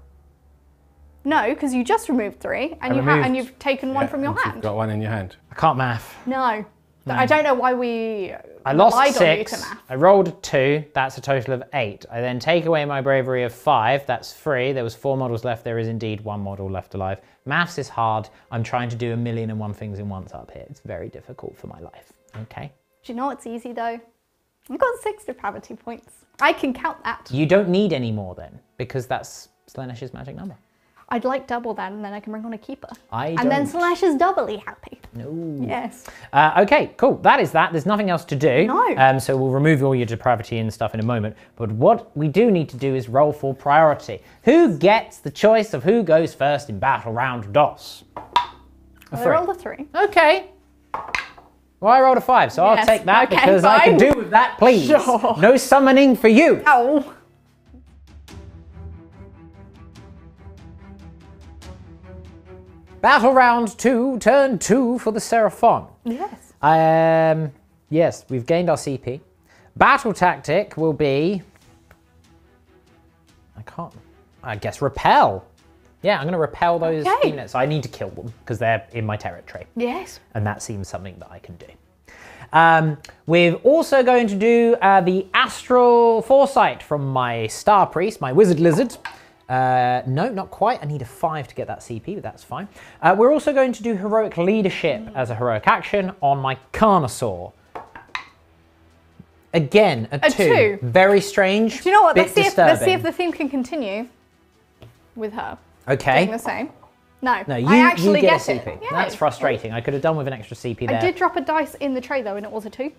No, because you just removed three, and I you ha- and removed- you've taken one Yeah, from your and hand. You've got one in your hand. I can't math. No. I hmm. don't know why we I lost relied on you six. to math. I rolled two. That's a total of eight. I then take away my bravery of five. That's three. There was four models left. There is indeed one model left alive. Maths is hard. I'm trying to do a million and one things in once up here. It's very difficult for my life. Okay. Do you know what's easy though? I've got six depravity points. I can count that. You don't need any more then, because that's Slaanesh's magic number. I'd like double that, and then I can bring on a keeper. I and then don't. Slash is doubly happy. No. Yes. Uh, okay, cool. That is that. There's nothing else to do. No. Um, so we'll remove all your depravity and stuff in a moment. But what we do need to do is roll for priority. Who gets the choice of who goes first in battle round DOS? A I three. rolled a three. Okay. Well, I rolled a five, so I'll take that okay, because I can fine. do with that, please. (laughs) Sure. No summoning for you. Oh. Battle round two, turn two for the Seraphon. Yes. Um, yes, we've gained our CP. Battle tactic will be. I can't. I guess repel. Yeah, I'm going to repel those Okay. units. I need to kill them because they're in my territory, Yes. and that seems something that I can do. Um, we're also going to do uh, the Astral Foresight from my Star Priest, my Wizard Lizard. Uh, no, not quite. I need a five to get that CP, but that's fine. Uh, we're also going to do Heroic Leadership as a heroic action on my Carnosaur. Again, a, A two. two. Very strange. Do you know what? Let's see, if, let's see if the theme can continue with her Okay. doing the same. No. No, you, I actually you get, get, a CP. it. That's frustrating. I could have done with an extra CP there. I did drop a dice in the tray though, and it was a two.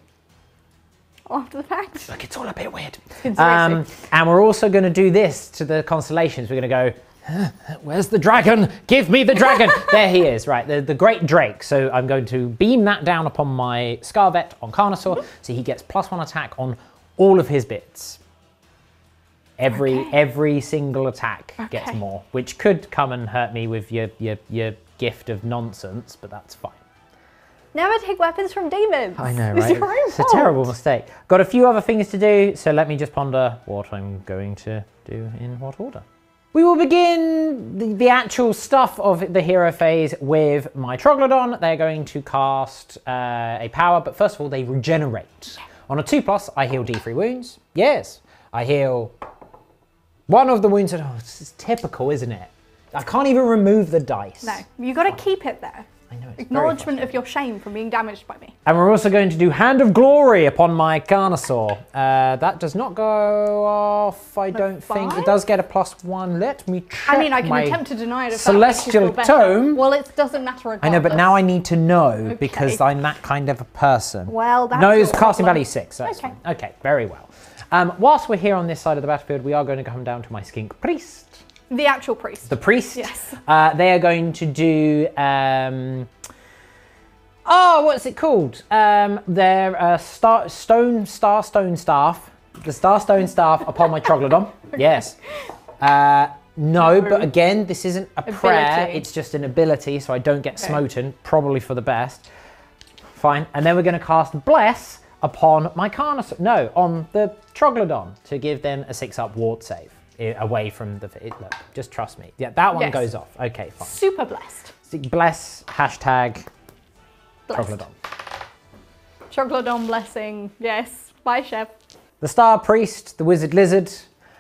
After the fact. Look, it's all a bit weird. Um, and we're also going to do this to the constellations. We're going to go, "Huh, where's the dragon? Give me the dragon. (laughs) there he is, right, the, the great Drake. So I'm going to beam that down upon my Scar-Vet on Carnosaur. So he gets plus one attack on all of his bits. Every Okay. every single attack gets more, which could come and hurt me with your, your, your gift of nonsense, but that's fine. Never take weapons from demons. I know, (laughs) It's right? own It's a terrible mistake. Got a few other things to do, so let me just ponder what I'm going to do in what order. We will begin the, the actual stuff of the hero phase with my Troglodon. They're going to cast uh, a power, but first of all, they regenerate. On a 2 plus, I heal D3 wounds. Yes, I heal one of the wounds. That, oh, this is typical, isn't it? I can't even remove the dice. No, you got to keep it there. I know, Acknowledgement of your shame from being damaged by me. And we're also going to do Hand of Glory upon my Carnosaur. Uh, that does not go off, I don't think. It does get a plus one. Let me check I mean, I can attempt to deny it if that makes you Celestial. Tome. Well, it doesn't matter I know, but now I need to know because I'm that kind of a person. Well, that's No, it's casting value six. So that's Okay. fine. Okay, very well. Um, whilst we're here on this side of the battlefield, we are going to come down to my skink priest. The actual priest. The priest. Yes. Uh, they are going to do. Um, oh, what's it called? Um, their uh, star, stone, star, stone staff. The star, stone staff upon my troglodon. Yes. Uh, no, but again, this isn't a prayer. It's just an ability, so I don't get Okay. smoten. Probably for the best. Fine. And then we're going to cast bless upon my Carnosaur. No, on the troglodon to give them a six-up ward save away from the. It, look, just trust me. Yeah, that one Yes. goes off. Okay, fine. Super blessed. Bless hashtag Blessed. troglodon. Troglodon blessing. Yes. Bye, chef. The Star Priest, the Wizard Lizard,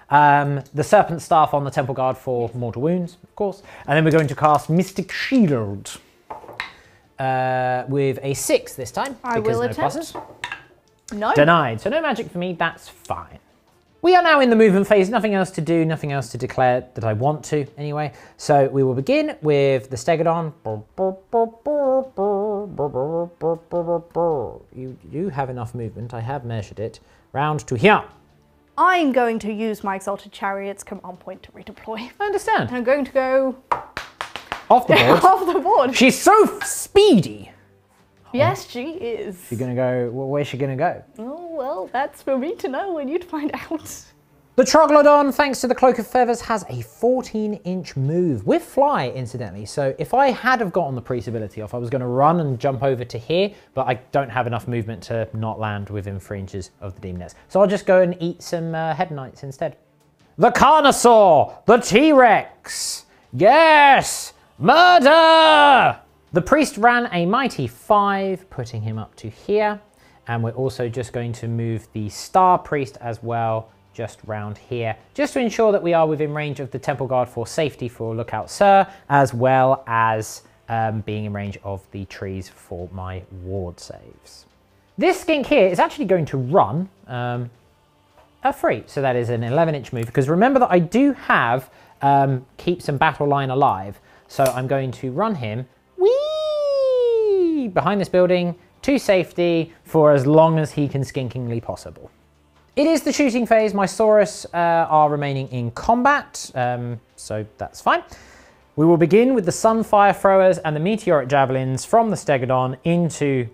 um, the Serpent Staff on the Temple Guard for mortal wounds, of course, and then we're going to cast Mystic Shield uh, with a six this time. I because will no attempt. pluses. No. Denied. So no magic for me, that's fine. We are now in the movement phase, nothing else to do, nothing else to declare that I want to anyway. So we will begin with the Stegodon. You do have enough movement, I have measured it. Round to here. I'm going to use my Exalted Chariot's command point to redeploy. I understand. And I'm going to go Off the (laughs) board. off the board. She's so speedy. Yes, she is. She's gonna go, well, where's she gonna go? Oh, well, that's for me to know and you'd find out. The Troglodon, thanks to the Cloak of Feathers, has a 14 inch move with fly, incidentally. So if I had have gotten the priest ability off, I was going to run and jump over to here, but I don't have enough movement to not land within three inches of the demon nest. So I'll just go and eat some uh, head knights instead. The Carnosaur, the T Rex. Yes, murder! The priest ran a mighty five, putting him up to here. And we're also just going to move the star priest as well, just round here, just to ensure that we are within range of the temple guard for safety for lookout sir, as well as um, being in range of the trees for my ward saves. This skink here is actually going to run um, a free, so that is an 11 inch move, because remember that I do have um, keep some battle line alive, so I'm going to run him behind this building to safety for as long as he can skinkingly possible. It is the shooting phase. My Saurus uh, are remaining in combat, um, so that's fine. We will begin with the Sunfire Throwers and the Meteoric Javelins from the Stegodon into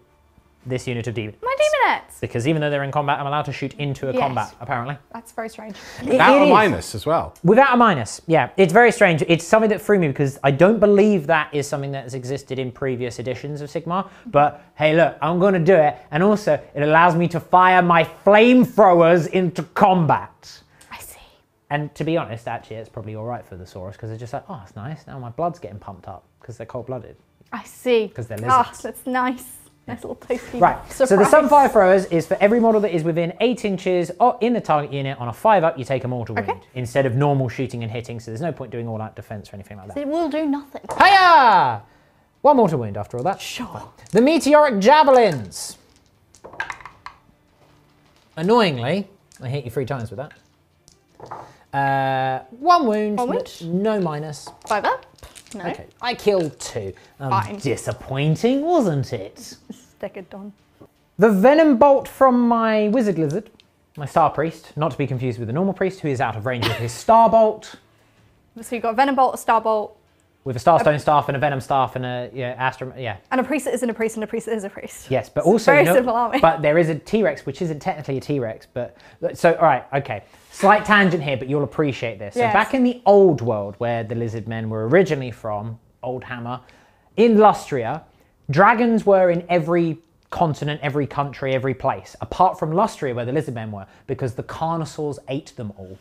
this unit of demons. My demonettes! Because even though they're in combat, I'm allowed to shoot into a Yes. combat, apparently. That's very strange. Without It a is. minus as well. Without a minus, yeah. It's very strange. It's something that threw me because I don't believe that is something that has existed in previous editions of Sigmar. But hey, look, I'm going to do it. And also, it allows me to fire my flamethrowers into combat. I see. And to be honest, actually, it's probably all right for the Saurus because they're just like, oh, it's nice. Now my blood's getting pumped up because they're cold blooded. I see. Because they're Ah, lizards. that's nice. Nice little tasty Right, so the surprise. Sunfire Throwers is for every model that is within 8 inches or in the target unit on a 5 up, you take a mortal Okay. wound instead of normal shooting and hitting, so there's no point doing all out defense or anything like that. It will do nothing. Hiya! One mortal wound after all that. Sure. The Meteoric Javelins. Annoyingly, I hit you three times with that. Uh, one wound, One wound? no minus. Five up? No. Okay, I killed two. Um, Fine. disappointing, wasn't it? Stick it on. The Venom Bolt from my Wizard Lizard, my Star Priest, not to be confused with the normal priest who is out of range of his Star Bolt, So you've got Venom Bolt, a Star Bolt, with a Starstone Staff and a Venom Staff and a yeah, Astro. Yeah, and a priest that isn't a priest, and a priest that is a priest. yes, but also very no- simple army. But there is a T Rex, which isn't technically a T Rex, but so all right, okay. Slight tangent here, but you'll appreciate this. Yes. So back in the old world, where the lizard men were originally from, Old Hammer, in Lustria, dragons were in every continent, every country, every place, apart from Lustria, where the lizard men were, because the carnosaurs ate them all.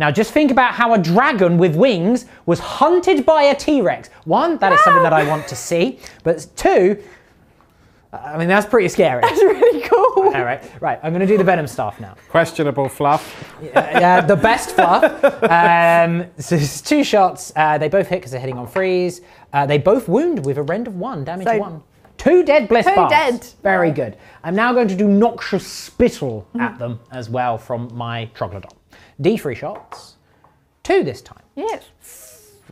Now, just think about how a dragon with wings was hunted by a T Rex. One, that is something that I want to see. But two, I mean, that's pretty scary. That's really cool. All right, right. I'm going to do the venom stuff now. Questionable fluff. uh, the best fluff. Um, so it's two shots. Uh, they both hit because they're hitting on freeze. Uh, they both wound with a rend of one, damage So- one. Two dead bliss Two bars. dead. Very good. I'm now going to do noxious spittle at them as well from my troglodyte. D three shots. Two this time. Yes.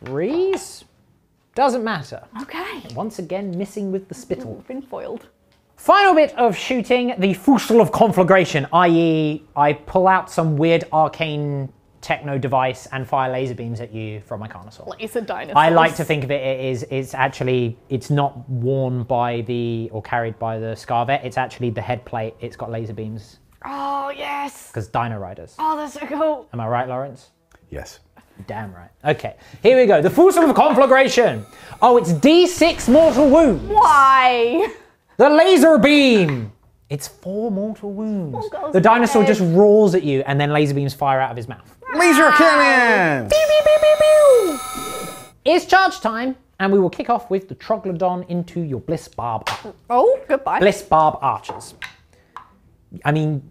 Freeze. Doesn't matter. Okay. Once again, missing with the spittle. We've been foiled. Final bit of shooting, the Fusil of Conflagration, i.e., I pull out some weird arcane techno device and fire laser beams at you from my Carnosaur. Laser dinosaurs. I like to think of it, it is it's actually it's not worn by the or carried by the Scar-Vet. It's actually the head plate. It's got laser beams Oh, yes. because Dino Riders. Oh, that's so cool. Am I right, Lawrence? Yes. Damn right. Okay, here we go. The Fusil of Conflagration. Oh, it's D6 mortal wounds. Why? The laser beam! It's four mortal wounds. Oh, God, the dinosaur okay. just roars at you and then laser beams fire out of his mouth. Laser cannon! It's charge time, and we will kick off with the Troglodon into your Bliss Barb Oh, goodbye. Bliss Barb Archers. I mean,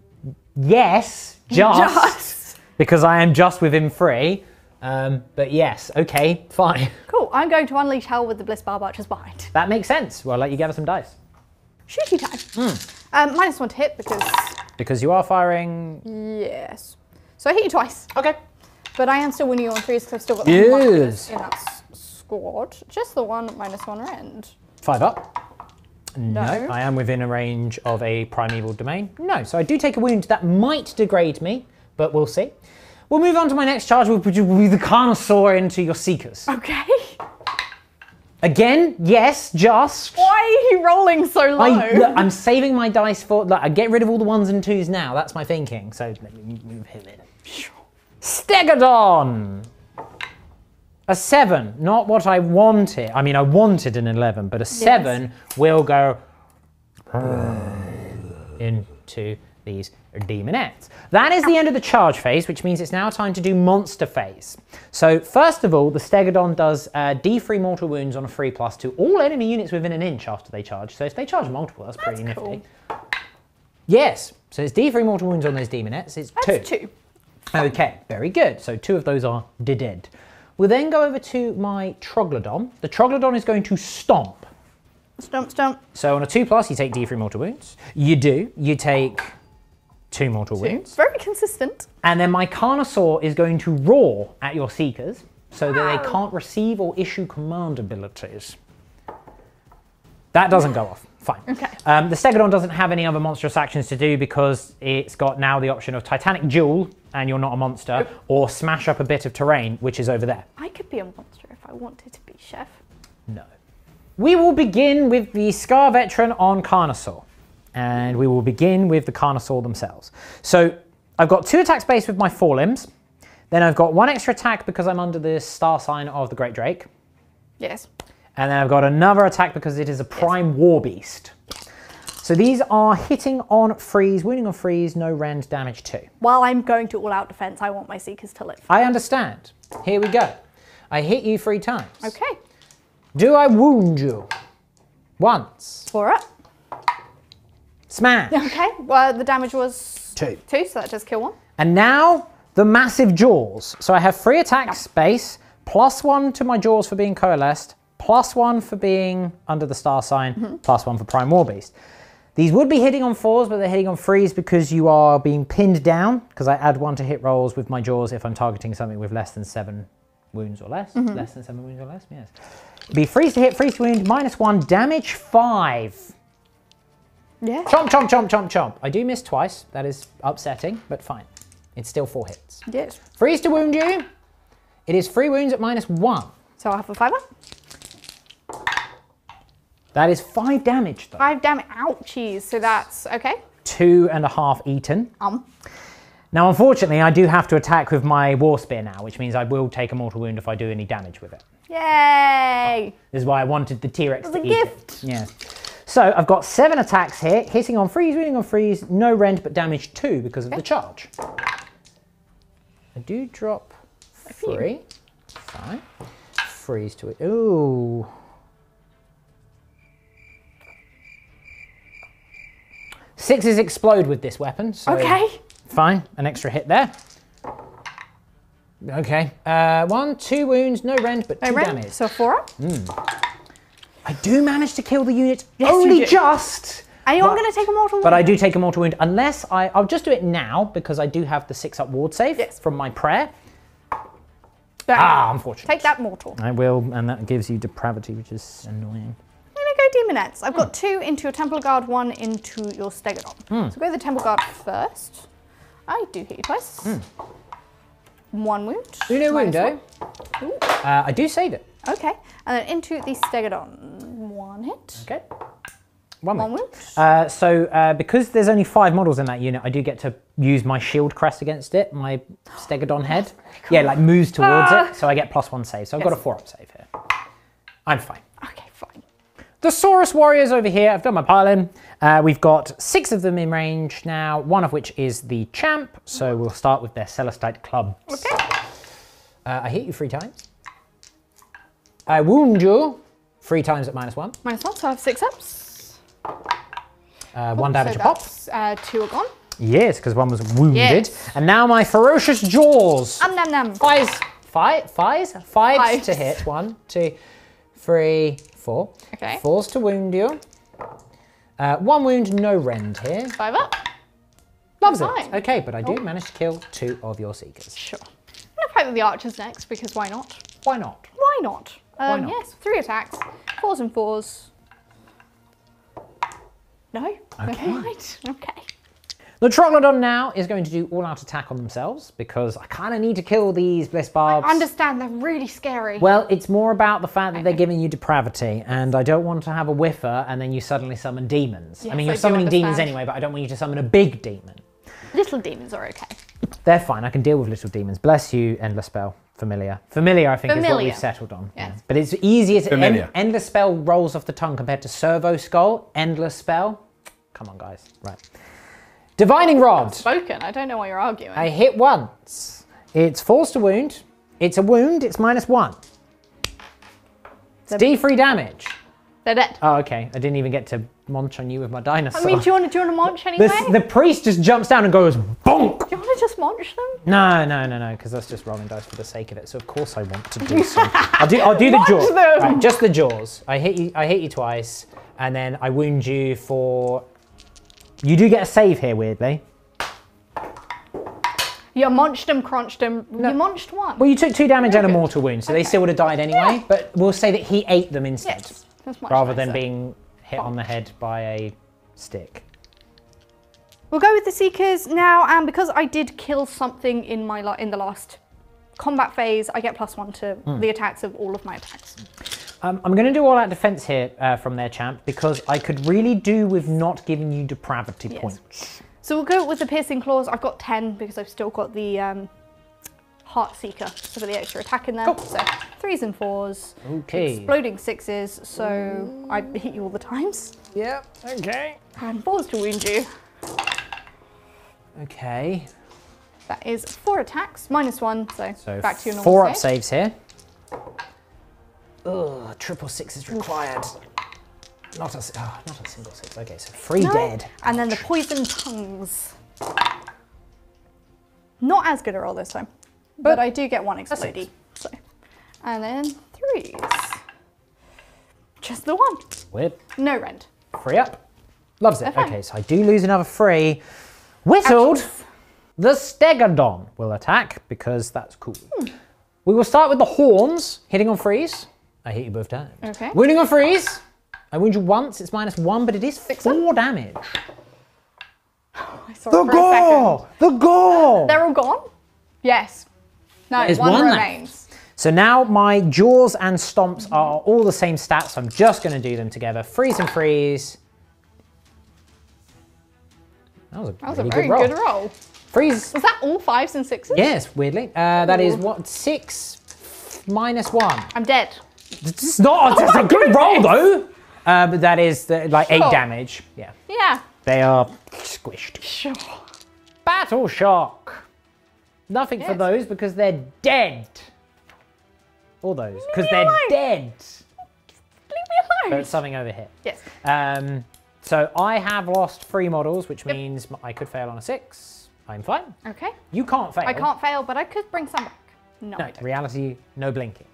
yes, (laughs) just, Just. because I am just within three. Um, but yes, okay, fine. Cool. I'm going to unleash hell with the Bliss Barb Archers behind. That makes sense. Well, I'll let you gather some dice. Shooty time. Hmm. Um, minus one to hit because, Because you are firing. yes. So I hit you twice, Okay. but I am still winning you on threes because I've still got the Yes. minus in that squad. Just the one minus one rend. Five up. No. No. I am within a range of a primeval domain. No, so I do take a wound that might degrade me, but we'll see. We'll move on to my next charge, which will be the Carnosaur into your Seekers. Okay. Again, yes, just. Why are you rolling so low? I, I'm saving my dice for. Look, I get rid of all the ones and twos now. That's my thinking. So let me move him in. Stegodon! A seven, not what I wanted. I mean, I wanted an 11, but a seven will go into these demonettes. That is the end of the charge phase, which means it's now time to do monster phase. So first of all, the Stegodon does uh, D3 mortal wounds on a 3 plus to all enemy units within an inch after they charge. So if they charge multiple, that's, pretty That's nifty. Yes, so it's D3 mortal wounds on those demonettes. It's That's two. two. Okay, very good. So two of those are dead. We'll then go over to my Troglodon. The Troglodon is going to stomp. Stump, stump. So on a 2 plus, you take D3 mortal wounds. You do. You take 2 mortal wounds. Very consistent. And then my Carnosaur is going to roar at your Seekers so that they can't receive or issue command abilities. That doesn't go off. Fine. Okay. Um, the Stegodon doesn't have any other monstrous actions to do because it's got now the option of Titanic Duel, and you're not a monster, or smash up a bit of terrain, which is over there. I could be a monster if I wanted to be, Chef. No. We will begin with the Scar Veteran on Carnosaur. And we will begin with the Carnosaur themselves. So I've got two attack space with my forelimbs. Then I've got one extra attack because I'm under the star sign of the Great Drake. Yes. And then I've got another attack because it is a prime war beast. So these are hitting on freeze, wounding on freeze, no rend, damage too. While I'm going to all out defense, I want my Seekers to live. I understand. Here we go. I hit you three times. Okay. Do I wound you? Once. For it. Smash. Okay. Well, the damage was Two. two, so that does kill one. And now the massive jaws. So I have three attack space, plus one to my jaws for being coalesced, plus one for being under the star sign, mm-hmm. plus one for prime war beast. These would be hitting on fours, but they're hitting on threes because you are being pinned down. Because I add one to hit rolls with my jaws if I'm targeting something with less than seven wounds or less. Mm-hmm. Less than seven wounds or less, yes. Be freeze to hit, freeze to wound, minus one, damage five. Yeah. Chomp, chomp, chomp, chomp, chomp. I do miss twice. That is upsetting, but fine. It's still four hits. Yes. Freeze to wound you. It is three wounds at minus one. So I have a five up. That is five damage, though. Five damage. Ouchies. So that's okay. Two and a half eaten. Um. Now, unfortunately, I do have to attack with my war spear now, which means I will take a mortal wound if I do any damage with it. Yay. This is why I wanted the T-Rex to a eat gift. it. Yes. So I've got seven attacks here, hitting on freeze, wounding on freeze, no rend, but damage two because of the charge. I do drop three. Fine. Freeze to it. Ooh. Sixes explode with this weapon. So Okay. Fine, an extra hit there. Okay, uh, one, two wounds, no rend, but No two rend, damage. So four up. I do manage to kill the unit Yes, only just. Are you're But- going to take a mortal wound? But I do take a mortal wound unless I. I'll just do it now because I do have the six up ward save Yes. from my prayer. Bang. Ah, unfortunate. Take that mortal. I will, and that gives you depravity, which is annoying. I'm going to go demonettes. I've got two into your temple guard, one into your stegodon. So go the temple guard first. I do hit you twice. One wound. Uno Wundo. Uh, I do save it. Okay, and then into the stegodon. One hit. Okay. One, One wound. Uh, so uh, because there's only five models in that unit, I do get to use my shield crest against it, my Stegodon head. (laughs) Yeah, like moves towards Ah. it, so I get plus one save. So I've got a four up save here. I'm fine. The Saurus warriors over here. I've done my piling. Uh, we've got six of them in range now, one of which is the champ. So we'll start with their Celestite clubs. Okay. Uh, I hit you three times. I wound you three times at minus one. Minus one, so I have six ups. Uh, one damage so a pop. Uh, two are gone. Yes, because one was wounded. Yes. And now my ferocious jaws. Um, nam, nam. Fives, five, fives, fives Fives. to hit. One, two, three, four. Okay. Fours to wound you. Uh, one wound, no rend here. Five up. Loves Fine. it. Okay, but I do manage to kill two of your seekers. Sure. I'm going to fight with the archers next because why not? Why not? Why not? Um, not? Yes, three attacks. Fours and fours. No? Okay. Mind. (laughs) Okay. The Troglodon now is going to do all-out attack on themselves because I kind of need to kill these Bliss Barbs. I understand, they're really scary. Well, it's more about the fact that they're giving you depravity, and I don't want to have a whiffer and then you suddenly summon demons. I mean, you're do summoning demons anyway, but I don't want you to summon a big demon. Little demons are okay. They're fine. I can deal with little demons. Bless you, Endless Spell. Familiar. Familiar, I think, is what we've settled on. Yes. But it's easier to. Familiar. en- endless Spell rolls off the tongue compared to Servo Skull. Endless Spell. Come on, guys. Right. Divining Rod. Spoken, I don't know why you're arguing. I hit once. It's forced to wound. It's a wound. It's minus one. It's D3 damage. They're dead. Oh, okay. I didn't even get to munch on you with my dinosaur. I mean, do you want to do you want to munch anyway? the, the priest just jumps down and goes bonk. do you want to just munch them? No, no, no, no, because that's just rolling dice for the sake of it. So of course I want to do (laughs) so. I'll do, I'll do the jaws. Right, just the jaws. I hit you. I hit you twice, and then I wound you for. You do get a save here, weirdly. You munched them, crunched them. You munched one. Well, you took two damage and a good. mortal wound, so they still would have died anyway. But we'll say that he ate them instead, yes. That's much rather than being hit on the head by a stick. We'll go with the Seekers now, and because I did kill something in my la- in the last combat phase, I get plus one to Hmm. the attacks of all of my attacks. Um, I'm going to do all out defense here uh, from their champ because I could really do with not giving you depravity Yes. points. So we'll go with the piercing claws. I've got ten because I've still got the um, heart seeker, so for the extra attack in there. Cool. So threes and fours, Okay. exploding sixes. So I hit you all the times, Yep. Okay. and fours to wound you. Okay. That is four attacks minus one, so, So back to your normal four up saves here. Ugh, triple six is required. Not a, oh, not a single six. Okay, so three No. dead. And then the poison tongues. Not as good a roll this time, but, I do get one explodey. So, and then threes. Just the one. Weird. No rend. Free up. Loves it. Okay, so I do lose another free. Whistled. The Stegodon will attack because that's cool. Hmm. We will start with the horns, hitting on freeze. I hit you both times. Okay. Wounding on freeze. I wound you once, it's minus one, but it is Six four damage. (sighs) I saw The it for a second. gore! The gore! They're all gone? Yes. No, There's one, one left. remains. So now my jaws and stomps are all the same stats, so I'm just going to do them together. Freeze and freeze. That was a, That was really a very good roll. good roll. Freeze. Was that all fives and sixes? Yes, weirdly. Uh, that is Ooh. what six minus one. I'm dead. It's not. It's a good roll though. Uh, but that is the, like eight damage. Yeah, Yeah. they are squished. Sure. Battle shock. Nothing for those because they're dead. All those because they're alone. dead. Leave me alone. There's something over here. yes. Um, So I have lost three models, which means I could fail on a six. I'm fine. Okay. You can't fail. I can't fail, but I could bring some back. No, No, reality, no blinking.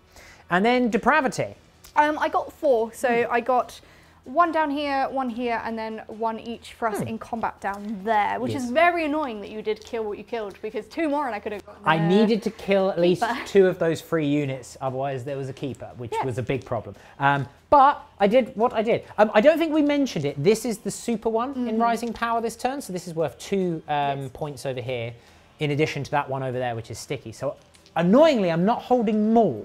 And then depravity. Um, I got four, so Hmm. I got one down here, one here, and then one each for us in combat down there, which Hmm. Yes. is very annoying that you did kill what you killed because two more and I could have gotten. I needed to kill at least keeper. two of those three units, otherwise there was a keeper, which Yeah. was a big problem. Um, but I did what I did. Um, I don't think we mentioned it. This is the super one in Rising Power this turn, so this is worth two um, Mm-hmm. Yes. points over here, in addition to that one over there, which is sticky. So annoyingly, I'm not holding more.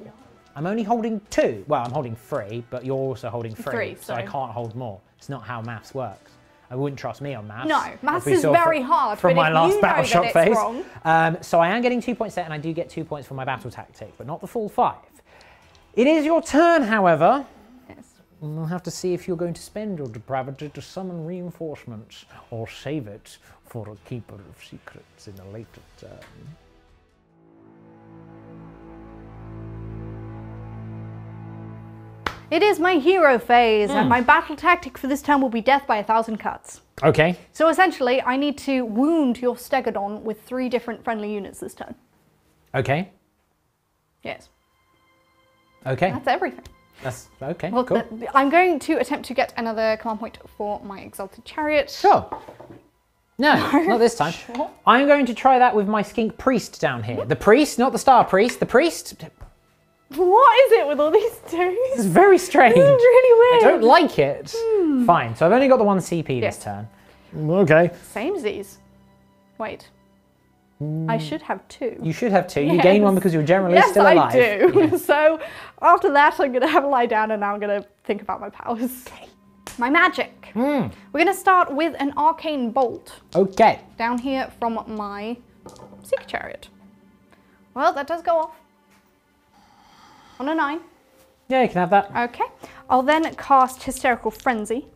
I'm only holding two. Well, I'm holding three, but you're also holding three, Three, so I can't hold more. It's not how maths works. I wouldn't trust me on maths. No, maths is very hard, From my last battle shock phase. Um, so I am getting two points set, and I do get two points for my battle tactic, but not the full five. It is your turn, however. Yes. We'll have to see if you're going to spend your depravity to summon reinforcements, or save it for a keeper of secrets in a later turn. It is my hero phase, Hmm. and my battle tactic for this turn will be death by a thousand cuts. Okay. So essentially, I need to wound your Stegodon with three different friendly units this turn. Okay. Yes, Okay. that's everything. That's okay. Well, cool. I'm going to attempt to get another command point for my Exalted Chariot. Sure. No, (laughs) not this time. Sure. I'm going to try that with my skink priest down here. The priest, not the star priest. The priest. What is it with all these (laughs) twos? It's very strange. This is really weird. I don't like it. Fine. So I've only got the one CP Yes. this turn. Okay. Same as these. Wait. I should have two. You should have two. You gain one because you're generally yes, still alive. Yes, I do. (laughs) Yeah. so after that, I'm going to have a lie down and now I'm going to think about my powers. My magic. Hmm. We're going to start with an arcane bolt Okay. down here from my Seeker Chariot. Well, that does go off. On a nine. Yeah, you can have that. Okay. I'll then cast Hysterical Frenzy.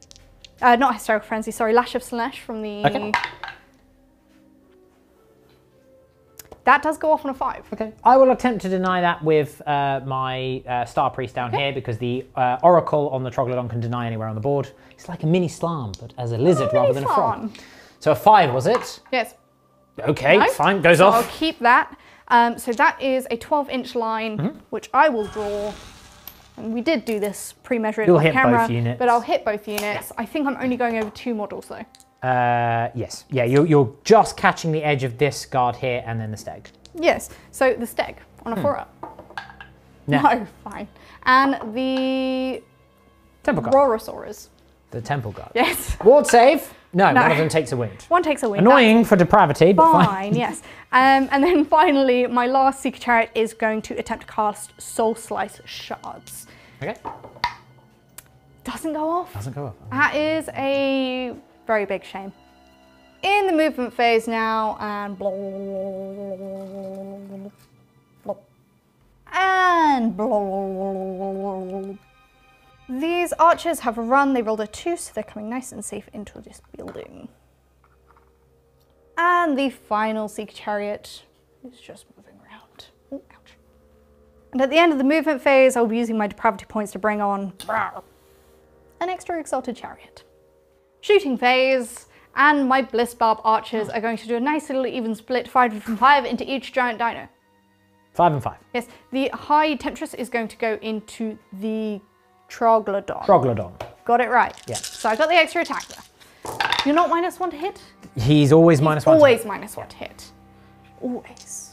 Uh, not Hysterical Frenzy, sorry, Lash of Slaanesh from the. Okay. That does go off on a five. Okay. I will attempt to deny that with uh, my uh, Star Priest down here because the uh, Oracle on the Troglodon can deny anywhere on the board. It's like a mini Slann, but as a lizard mini rather than a frog. So a five, was it? Yes. Okay, No. fine, goes So off. I'll keep that. Um, so that is a 12 inch line, Mm-hmm. which I will draw. And we did do this pre-measured both camera, units. but I'll hit both units. I think I'm only going over two models though. Uh, yes, yeah, you're, you're just catching the edge of this guard here and then the steg. Yes. So the steg on a four up. No. No, fine. And the Temple guard. Rorosaurus. The temple guard. Yes. Ward save? No, No. one of them takes a wound. One takes a win. Annoying for depravity, but That's fine. fine, yes. Um, and then finally, my last Seeker Chariot is going to attempt to cast Soul Slice Shards. Okay, Doesn't go off. doesn't go off. That is a very big shame. In the movement phase now, and blah, and blah. These archers have run. They rolled a two, so they're coming nice and safe into this building. And the final Seeker Chariot is just moving around. Oh, ouch. And at the end of the movement phase, I'll be using my depravity points to bring on an extra exalted chariot. Shooting phase, and my bliss barb archers are going to do a nice little even split, five from five into each giant dino. Five and five. Yes, the high temptress is going to go into the troglodon. Troglodon. got it right. Yeah. So I got the extra attack there. You're not minus one to hit. He's always minus one. to Always hit. minus one to hit. Always.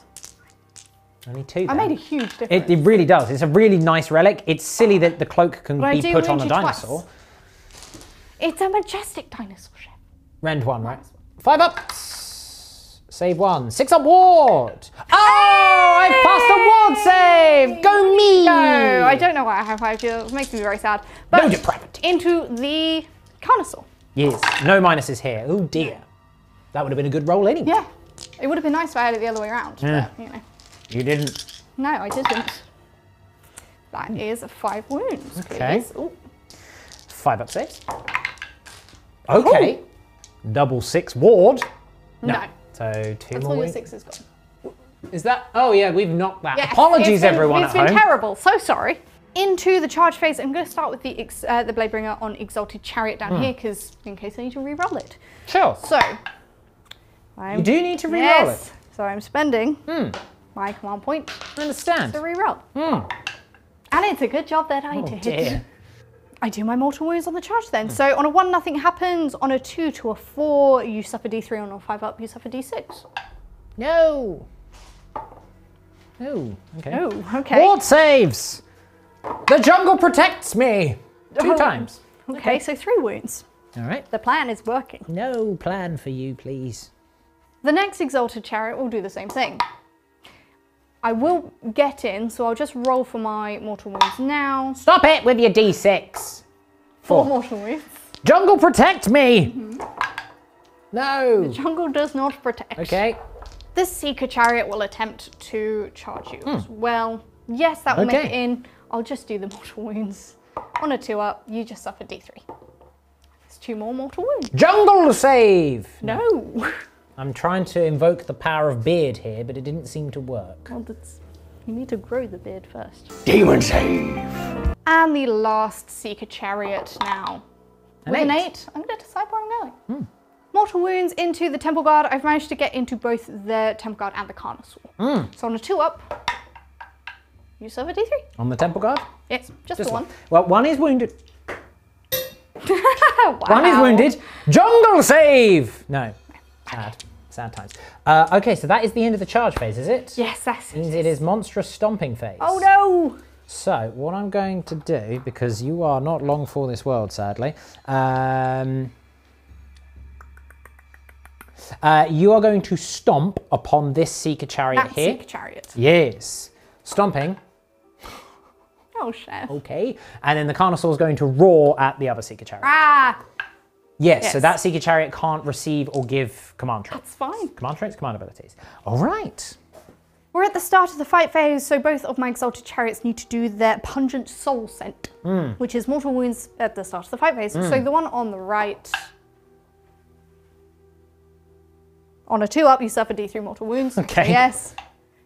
Only two. I made a huge difference. It, it really does. It's a really nice relic. It's silly that the cloak can But be put on a dinosaur. twice. It's a majestic dinosaur ship. Rend one, right? Five up. Save one. Six up ward. Oh, I've passed a ward save. Go me. No, I don't know why I have five kills. It makes me very sad. But No depravity. into the Carnosaur. Yes. No minuses here. Oh dear. That would have been a good roll anyway. Yeah. It would have been nice if I had it the other way around. Yeah. But, you know. You didn't. No, I didn't. That is five wounds. Okay. please. Ooh. Five up saves. Okay. Double six ward. No. So two That's more. all your wounds. sixes gone. Is that? Oh yeah, we've knocked that. Yes, Apologies, it's been- everyone It's at been home. terrible. So sorry. into the charge phase. I'm going to start with the ex- uh, the Blade Bringer on Exalted Chariot down Hmm. here because in case I need to re-roll it. Sure. So, I'm, You do need to re-roll yes, it. So I'm spending my command point I understand. to re-roll. Hmm. And it's a good job that I Oh did. dear. I do my mortal wounds on the charge then. So on a one, nothing happens. On a two to a four, you suffer D3. On a five up, you suffer D6. No. No. Okay. Oh, okay. Ward saves. The jungle protects me. Two Oh. times. Okay, so three wounds. All right. The plan is working. No plan for you, please. The next Exalted Chariot will do the same thing. I will get in, so I'll just roll for my mortal wounds now. Stop it with your d6. Four Four. mortal wounds. Jungle, protect me. Mm-hmm. No. The jungle does not protect. Okay. The Seeker Chariot will attempt to charge you as hmm. well. Yes, that will make it in. I'll just do the mortal wounds. On a two up, you just suffer D3. It's two more mortal wounds. Jungle save. No. (laughs) I'm trying to invoke the power of beard here, but it didn't seem to work. well, that's, you need to grow the beard first. Demon save. And the last Seeker Chariot now. An With an eight. eight, I'm going to decide where I'm going. Mortal wounds into the Temple Guard. I've managed to get into both the Temple Guard and the Carnosaur. Hmm. So on a two up, you suffer D3. On the temple guard. Yes, just, This the one. Well, one is wounded. wow. (laughs) One is wounded. Jungle save. No. Sad. Sad times. Uh, okay, so that is the end of the charge phase, is it? Yes, that's Means it. it is monstrous stomping phase. Oh no! So, what I'm going to do, because you are not long for this world, sadly, um, uh, you are going to stomp upon this Seeker chariot That here. Seeker Chariot. Yes. Stomping, Oh, chef. okay. And then the Carnosaur is going to roar at the other Seeker chariot. Ah, yes, so that Seeker chariot can't receive or give command traits. That's fine. Command traits, command abilities. All right. We're at the start of the fight phase, so both of my exalted chariots need to do their pungent soul scent, Hmm. which is mortal wounds at the start of the fight phase. So the one on the right. On a two up, you suffer D3 mortal wounds. Okay. Yes.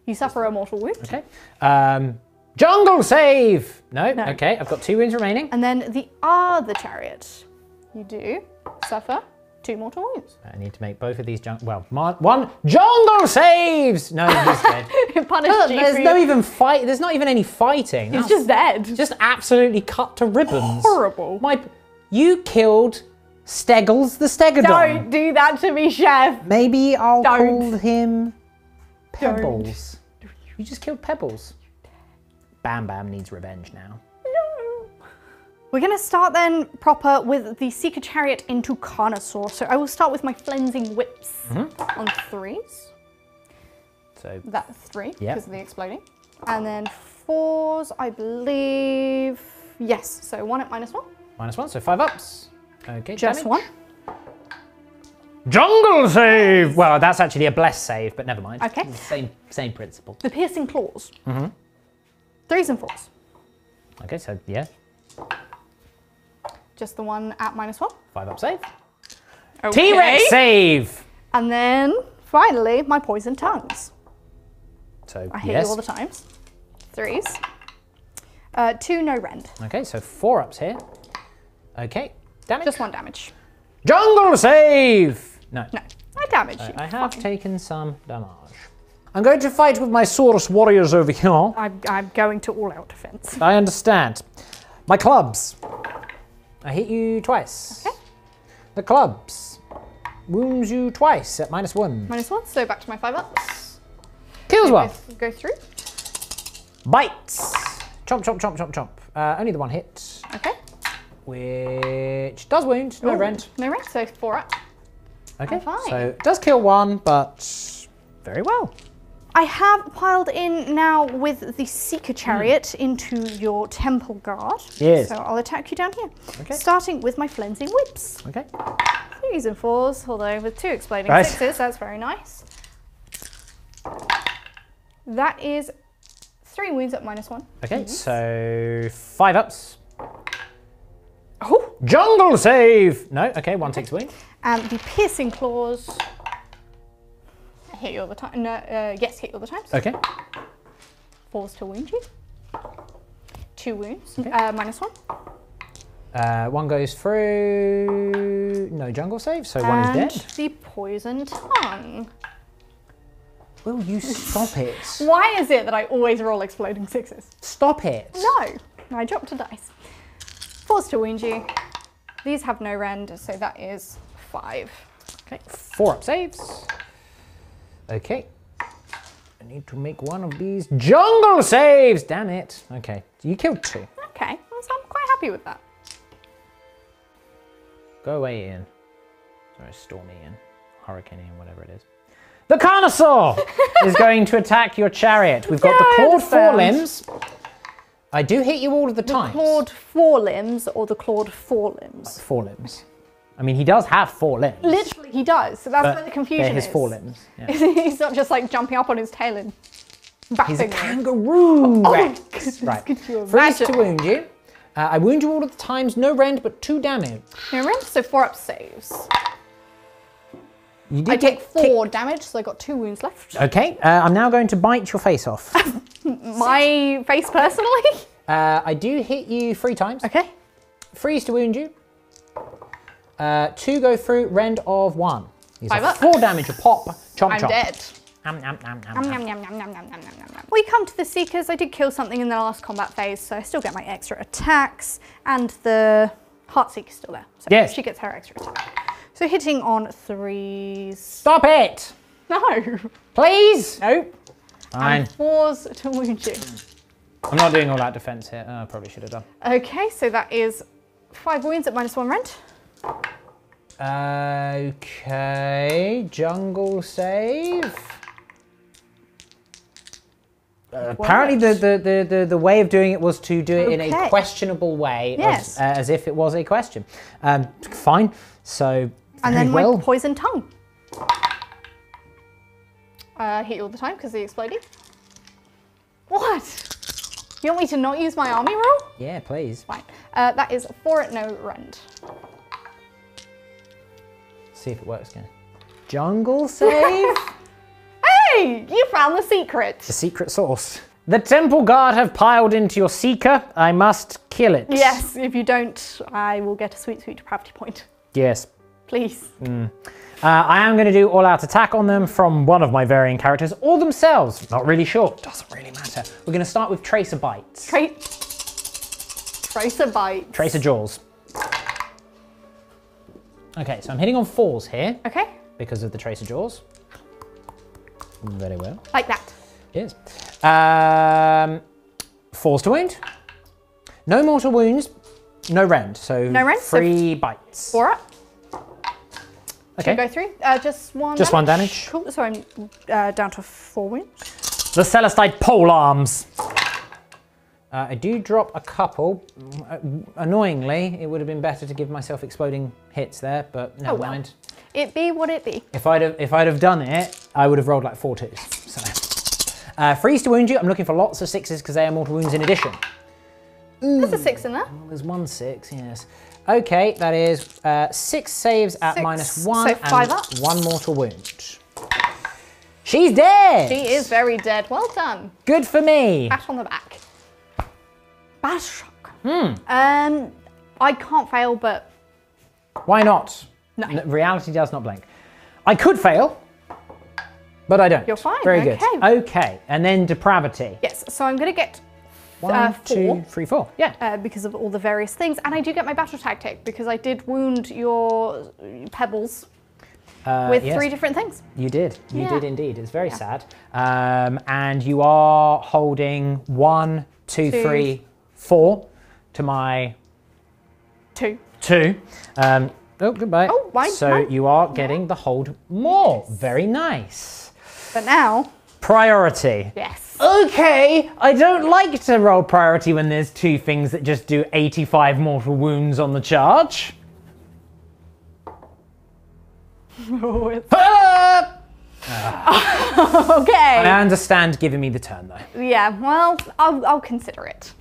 You suffer a mortal wound. Okay. Um, jungle save. No. No. Okay. I've got two wounds remaining. And then the other chariot, you do suffer two mortal wounds. I need to make both of these jung- well, mar- one jungle saves. No, he's dead. (laughs) Punished Look, there's no even fight. There's not even any fighting. He's That's just dead. just absolutely cut to ribbons. horrible. My, you killed Steggles the Stegodon. Don't do that to me, chef. Maybe I'll Don't. call him Pebbles. You just killed Pebbles. Bam Bam needs revenge now. We're going to start then proper with the Seeker Chariot into Carnosaur. So I will start with my Flensing Whips Mm-hmm. on threes. So That's three Yep. because of the exploding. And then fours, I believe. Yes, so one at minus one. minus one, so five ups. Okay, Just damage. one. Jungle save. Well, that's actually a bless save, but never mind. Okay. Same same principle. The Piercing Claws. Mm-hmm. Threes and fours. Okay, so yeah, Just the one at minus one. five up save. Okay. T-Rex save. And then finally, my Poison Tongues. So I hit yes. you all the times. Threes. Uh, two no rend. Okay, so four ups here. Okay, damage. Just one damage. Jungle save. No. No, I damage you. I have Fine. taken some damage. I'm going to fight with my Saurus warriors over here. I'm, I'm going to all out defense. I understand. My clubs. I hit you twice. Okay. The clubs wounds you twice at minus one. Minus one, so back to my five ups. Kills one. Go through. Bites. Chomp, chomp, chomp, chomp, chomp. Uh, only the one hit, Okay. which does wound. No Ooh, rent. No rent, so four up. Okay. fine. So it does kill one, but very well. I have piled in now with the Seeker hmm. Chariot into your Temple Guard. Yes. So I'll attack you down here. Okay. Starting with my Flensing Whips. Okay. Threes and fours, although with two exploding Right. sixes, that's very nice. That is three wounds at minus one. Okay. So five ups. Oh! Jungle save. No. Okay. One takes a wound. And the Piercing Claws. Hit you all the time. No, uh, yes, hit you all the times. Okay. Fours to wound you. two wounds, uh, minus one. Uh, one goes through. No jungle save, so one and is dead. the poison tongue. Will you stop it? (laughs) Why is it that I always roll exploding sixes? Stop it. No, I dropped a dice. Force to wound you. These have no rend, so that is five. Okay, four up saves. Okay. I need to make one of these jungle saves. Damn it. Okay, you killed two. Okay, so I'm quite happy with that. Go away, Ian. Sorry, Stormy Ian. Hurricane Ian, whatever it is. The Carnosaur is (laughs) going to attack your chariot. We've got Yeah, the clawed forelimbs. I do hit you all of the time. The clawed forelimbs or the clawed forelimbs? Forelimbs. I mean, he does have four limbs. Literally, he does. So that's but where the confusion his is. forelimbs. (laughs) Yeah. He's not just like jumping up on his tail and He's a bapping me. kangaroo Rex. (laughs) Right. Could you Freeze to wound you. Uh, I wound you all of the times, no rend, but two damage. No rend, so four up saves. You did I take four damage, so I got two wounds left. Okay, uh, I'm now going to bite your face off. (laughs) My face personally. uh, I do hit you three times. Okay. Freeze to wound you. Uh, two go through, rend of one. Five up. four damage a pop. Chomp I'm chomp. dead. We come to the Seekers. I did kill something in the last combat phase, so I still get my extra attacks, and the Heartseeker's still there. So yes. she gets her extra attack. So hitting on threes. Stop it! No. Please? Nope. Fine. And fours to wound you. I'm not doing all that defense here. Oh, I probably should have done. Okay, so that is five wounds at minus one rent. Okay, jungle save. Uh, apparently, the, the, the, the, way of doing it was to do it in a questionable way, as- Yes. uh, as if it was a question. Um, fine. So, And then well. my poison tongue. Uh, hit you all the time because the exploding. What? You want me to not use my army roll? yeah, please. Fine. Uh, that is four at no rend. See if it works again. Jungle save. (laughs) Hey, you found the secret. the secret source. The temple guard have piled into your seeker. I must kill it. Yes, if you don't, I will get a sweet, sweet depravity point. Yes. Please. Uh, I am going to do all-out attack on them from one of my varying characters, or themselves. Not really sure. Doesn't really matter. We're going to start with Tracer Bites. Tra- Tracer Bites. Tracer Jaws. Okay, so I'm hitting on fours here Okay, because of the Tracer Jaws. Very well. like that. Yes. Um, fours to wound. No mortal wounds. No rend. So No rend, so bites. Four up. Okay. Go through. Uh, just one. Just one damage. Cool. So I'm uh, down to four wounds. The Celestite pole arms. Uh, I do drop a couple. Uh, Annoyingly, it would have been better to give myself exploding hits there, but never Oh, well. mind. It be what it be. If I'd have if I'd have done it, I would have rolled like four twos. So, uh, freeze to wound you. I'm looking for lots of sixes because they are mortal wounds in addition. There's a six in there. Well, there's one six, yes. Okay, that is uh, six saves at Six, minus one so five and up. one mortal wound. She's dead. She is very dead. Well done. Good for me. Pat on the back. Bad shock. Hmm. Um, I can't fail, but Why not? No. Reality does not blink. I could fail, but I don't. You're fine, Very good. okay. Okay, and then depravity. yes. So I'm gonna get One, uh, two, three, four. Yeah. uh, because of all the various things, and I do get my battle tactic because I did wound your pebbles Uh, with yes, three different things. You did. You Yeah. did indeed. It's very sad. Um, and you are holding one, two, Two. three, four to my Two. two. Um, oh, goodbye. Oh, mine- So mine. you are getting the hold more. Very nice. But now, Priority. yes. Okay, I don't like to roll priority when there's two things that just do 85 mortal wounds on the charge. (laughs) Ah! (laughs) okay. I understand giving me the turn though. Yeah. Well, I'll, I'll consider it.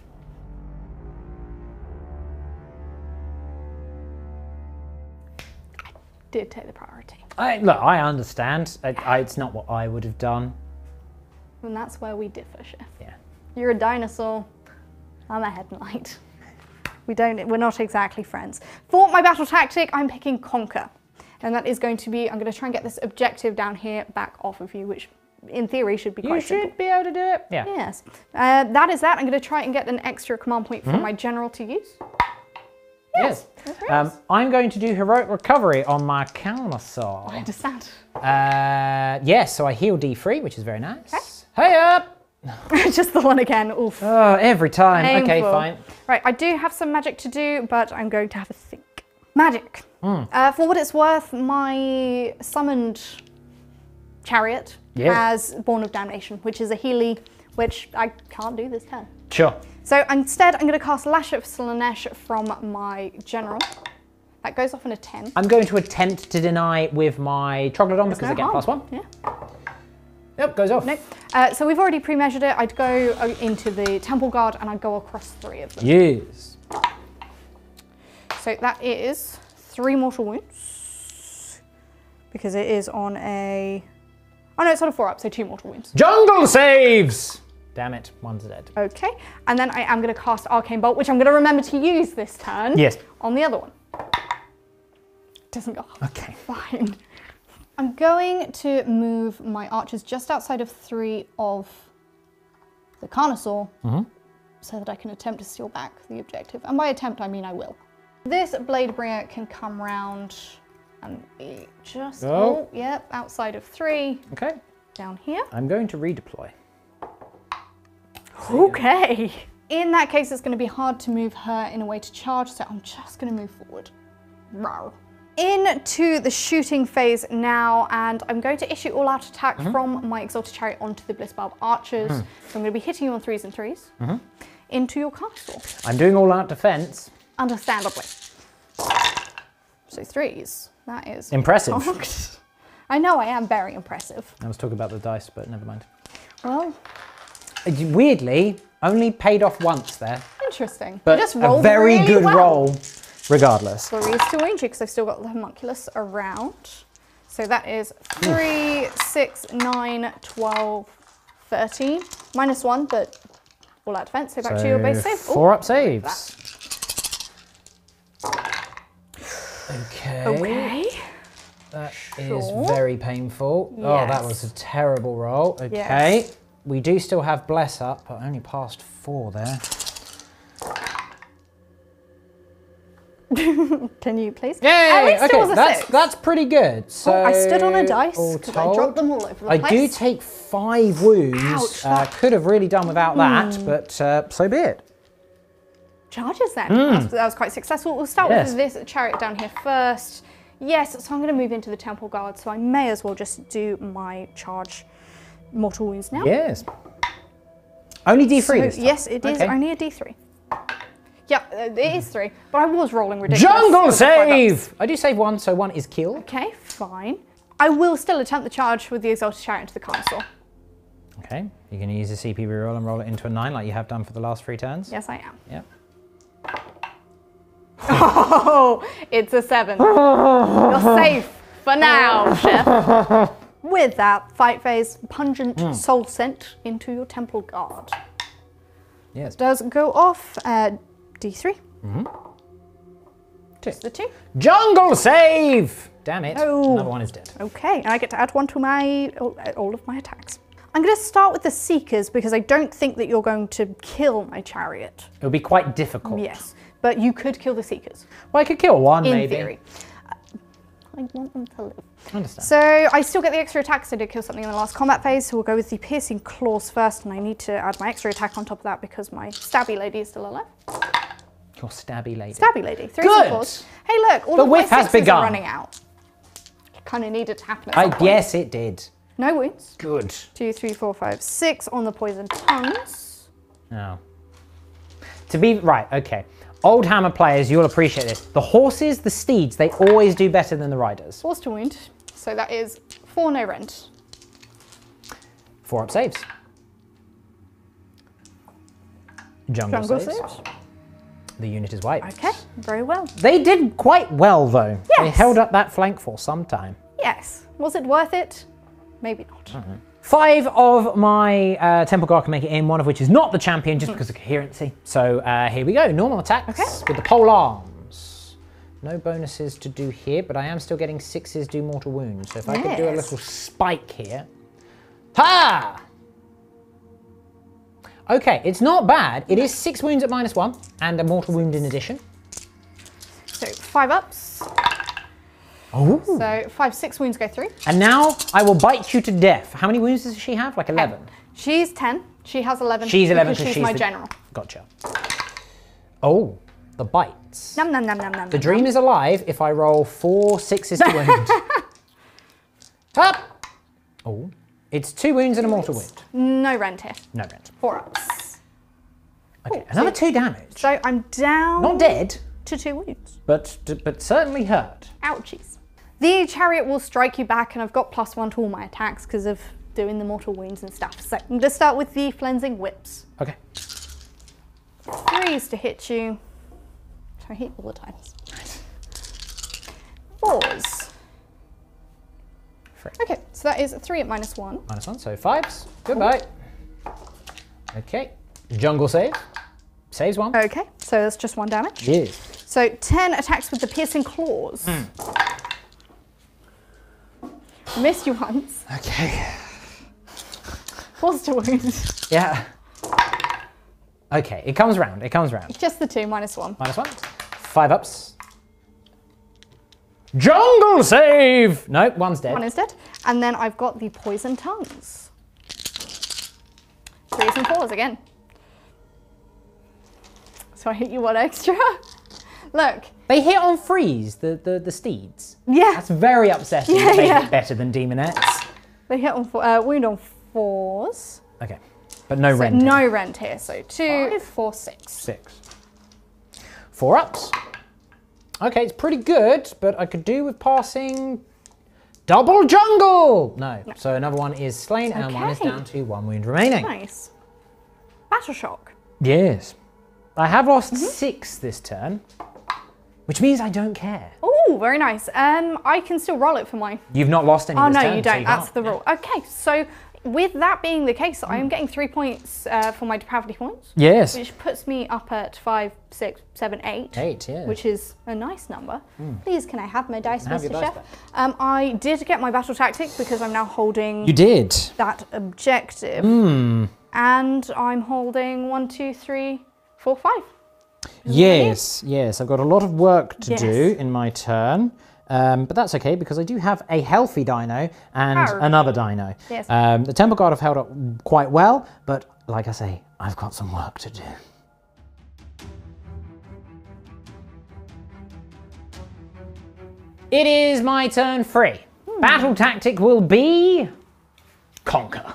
Did take the priority, I, look, I understand. I, I, it's not what I would have done. and that's where we differ, Chef. Yeah. You're a dinosaur. I'm a headlight. We don't, we're not exactly friends. For my battle tactic, I'm picking conquer. And that is going to be, I'm going to try and get this objective down here back off of you, which in theory should be You quite should simple. be able to do it. Yeah. Yes. Uh, that is that. I'm going to try and get an extra command point for Hmm? my general to use. Yes. Very Um. I'm going to do heroic recovery on my I Carnosaur. understand. Uh, yes, so I heal D3, which is very nice. Hey up! (laughs) Just the one again. Oof. Oh, every time. Okay, fine. Right, I do have some magic to do, but I'm going to have a think. Magic. Hmm. Uh, for what it's worth, my summoned chariot Yeah. has Born of Damnation, which is a Healy, which I can't do this turn. Sure. So instead, I'm going to cast Lash of Slaanesh from my general. That goes off in a 10. I'm going to attempt to deny with my Troglodon because No I get harm. plus one. Yeah. Yep, goes off. Nope. Uh, so we've already pre-measured it. I'd go uh, into the Temple Guard and I'd go across three of them. Yes. So that is three mortal wounds. Because it is on a... Oh no, it's on a four up, so two mortal wounds. Jungle saves! Damn it, one's dead. Okay, and then I am going to cast Arcane Bolt, which I'm going to remember to use this turn. Yes. On the other one. Doesn't go off. Okay. (laughs) Fine. I'm going to move my archers just outside of three of the Carnosaur mm-hmm. so that I can attempt to steal back the objective. And by attempt, I mean I will. This Blade Bringer can come round and be just, Oh. oh, yep, outside of three, Okay. down here. I'm going to redeploy. Okay. In that case, it's going to be hard to move her in a way to charge, so I'm just going to move forward. Into the shooting phase now, and I'm going to issue all out attack mm-hmm. from my Exalted Chariot onto the Bliss Blissbarb Archers. Mm-hmm. So I'm going to be hitting you on threes and 3s mm-hmm. into your castle, I'm doing all out defense. understandably. So threes. That is Impressive. (laughs) I know I am very impressive. I was talking about the dice, but never mind. Well, Weirdly, only paid off once there, interesting. but I just a very really good well. roll, regardless. Flurry is still injured because I've still got the homunculus around. So that is 3, 6, 9, 12, 13. Minus 1, but all out defense. So back to your base save. Ooh, Four up saves. Okay. Okay. That is Sure. very painful. Oh, that was a terrible roll. Okay. Yes. We do still have Bless up, but only past four there. (laughs) Can you please? Yay! At least okay, was that's six. that's pretty good. So Oh, I stood on a dice because I dropped them all over the I place. do take five wounds. Ouch, uh, could have really done without that, Hmm. but uh, so be it. Charges then. That's- That was quite successful. We'll start. Yes. with this chariot down here first. Yes, so I'm going to move into the temple guard, so I may as well just do my charge mortal wounds now. Yes. Only D3 So, this time. yes, it is Okay. only a D3. Yeah, uh, it is three, but I was rolling ridiculous. Jungle was five ups. save! I do save one, so one is kill. Okay, fine. I will still attempt the charge with the Exalted Chariot into the castle. Okay, you're going to use a CP reroll and roll it into a 9 like you have done for the last three turns? Yes, I am. Yep. (laughs) Oh, it's a seven. You're safe for now, (laughs) Chef. With that, fight phase, pungent Hmm. soul scent into your temple guard. Yes. Does go off uh, D3. Two. Just the two. Jungle save! Damn it. Oh. Another one is dead. Okay, and I get to add one to my all, uh, all of my attacks. I'm going to start with the Seekers because I don't think that you're going to kill my chariot. It would be quite difficult. Yes, but you could kill the Seekers Well, I could kill one, in maybe. theory. I want them to live. I understand. So I still get the extra attacks. I did kill something in the last combat phase, so we'll go with the piercing claws first, and I need to add my extra attack on top of that because my stabby lady is still alive. Your stabby lady. Stabby lady, three Good. Hey, look, all The of my whiff has begun. are running out. Kind of needed to happen. I, point. yes, it did. No wounds. Good. Two, three, four, five, six on the poison tongues. Oh. To be right, okay. Old hammer players, you'll appreciate this. The horses, the steeds, they always do better than the riders. Force to wound. So that is four no rent. Four up saves. Jungle, Jungle saves. saves. The unit is wiped. Okay, very well. They did quite well though. Yes. They held up that flank for some time. Yes. Was it worth it? Maybe not. Mm-hmm. Five of my uh, Temple Guard can make it in, one of which is not the champion just because of coherency. So uh, here we go, normal attacks Okay. with the pole arms. No bonuses to do here, but I am still getting sixes do mortal wounds. So if I could do a little spike here. Ha! Okay, it's not bad. It is six wounds at minus one and a mortal wound in addition. So five ups. Oh. So five, six wounds go through. And now I will bite you to death. How many wounds does she have? Like 11? She's 10. She has 11. She's 11 because she's, she's my the- general. Gotcha. Oh, the bites. Num num num num num. The dream is alive if I roll four sixes to wound. (laughs) Up! Oh, it's two wounds and a mortal wound. No rend here. No rent. Four ups. Okay, another two damage. So I'm down Not dead, to two wounds. but but certainly hurt. Ouchies. The chariot will strike you back, and I've got plus one to all my attacks because of doing the mortal wounds and stuff. So I'm to start with the flensing whips. Okay. Threes to hit you. I hit all the times. Fours. Three. Okay, so that is three at minus one. Minus one, so fives. Goodbye. Okay. Jungle save. Saves one. Okay, so that's just one damage. Yes. So 10 attacks with the piercing claws. Hmm. Missed you once. Okay. Forced to wound. Yeah. Okay, it comes round. It comes round. Just the two, minus one. Minus one. Five ups. Jungle save! Nope, one's dead. One is dead. And then I've got the poison tongues. Threes and fours again. So I hit you one (laughs) extra. Look. They hit on freeze, the, the, the steeds. Yeah. That's very upsetting. Yeah, they yeah. hit better than daemonettes. They hit on four, uh, wound on fours. Okay. But no So rend. no rent here. So two, four, six. Six. Four ups. Okay, it's pretty good, but I could do with passing double jungle. No. So another one is slain and one is down to one wound remaining. Nice. Battle shock. Yes. I have lost Mm-hmm. six this turn, which means I don't care. Oh, very nice. Um, I can still roll it for my You've not lost any Oh no, turn, you don't. That's can't. the rule. Okay, so with that being the case, I am getting three points uh, for my depravity points, Yes. which puts me up at five, six, seven, eight, Eight, yeah. which is a nice number. Please, can I have my dice, Mr. dice Chef? Um, I did get my battle tactic because I'm now holding You did. that objective, Hmm. and I'm holding one, two, three, four, five. Yes, yes. I've got a lot of work to Yes. do in my turn. Um, but that's okay because I do have a healthy dino and Arr. another dino. Yes. Um, the Temple Guard have held up quite well, but like I say, I've got some work to do. It is my turn three. Hmm. Battle tactic will be conquer.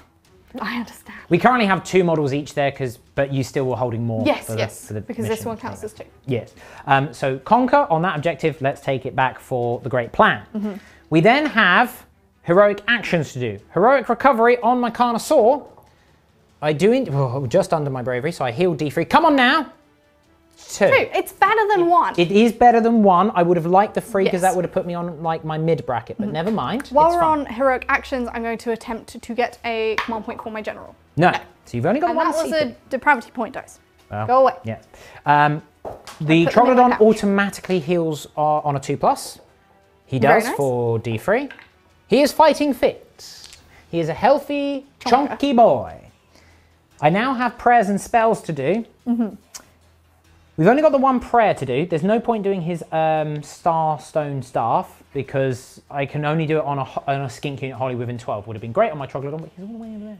I understand. We currently have two models each there, because but you still were holding more. Yes, for the, yes, for the because this one counts as two. Yes. Um, so conquer on that objective. Let's take it back for the great plan. Mm-hmm. We then have heroic actions to do. Heroic recovery on my Carnosaur. I do in, oh, just under my bravery, so I heal D3. Come on now. Two. Two. It's better than one. It is better than one. I would have liked the three because Yes. Mm-hmm. that would have put me on like my mid bracket, but never mind. While It's we're fine. on heroic actions, I'm going to attempt to get a command point for my general. no. So you've only got And one that was secret. a depravity point dice. Well, Go away. Yes. Um, the put them in my Troglodon pouch. automatically heals uh, on a 2 plus. He Very does nice. for D3. He is fighting fit. He is a healthy, chunky boy. I now have prayers and spells to do. We've only got the one prayer to do. There's no point doing his um, star stone staff because I can only do it on a, on a skink unit holly within 12. Would have been great on my Troglodon, but he's all the way over there.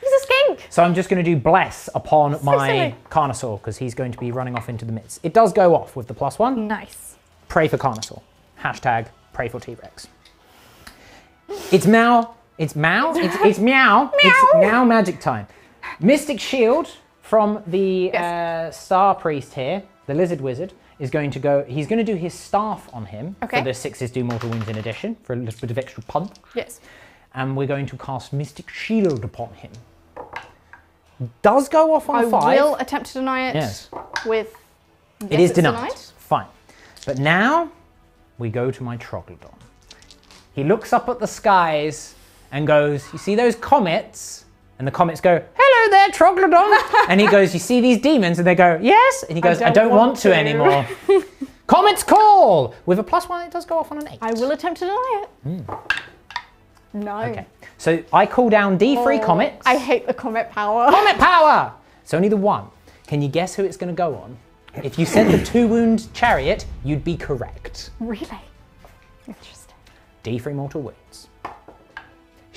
He's a skink. So I'm just going to do bless upon my silly. Carnosaur because he's going to be running off into the midst. It does go off with the plus one. Nice. Pray for Carnosaur. Hashtag pray for T-Rex. It's Mao. It's Mao. It's, it's (laughs) meow. It's now magic time. Mystic Shield from the Yes. uh, Star Priest here, the Lizard Wizard, is going to go. He's going to do his staff on him Okay. for the sixes do mortal wounds in addition for a little bit of extra punch Yes. and we're going to cast Mystic Shield upon him. Does go off on I a five. will attempt to deny it Yes. with. yes, is it's denied. Fine. But now we go to my Troglodon. He looks up at the skies and goes, You see those comets? And the comets go, Hello there, Troglodon. (laughs) and he goes, You see these demons? And they go, Yes. And he goes, I don't, want, to, anymore. (laughs) comets call! With a plus one, it does go off on an eight. I will attempt to deny it. No. Hmm. Okay. So I call down D3 Oh, comets. I hate the comet power. (laughs) Comet power! It's only the one. Can you guess who it's going to go on? If you said the two wound chariot, you'd be correct. Really? Interesting. D3 mortal wounds.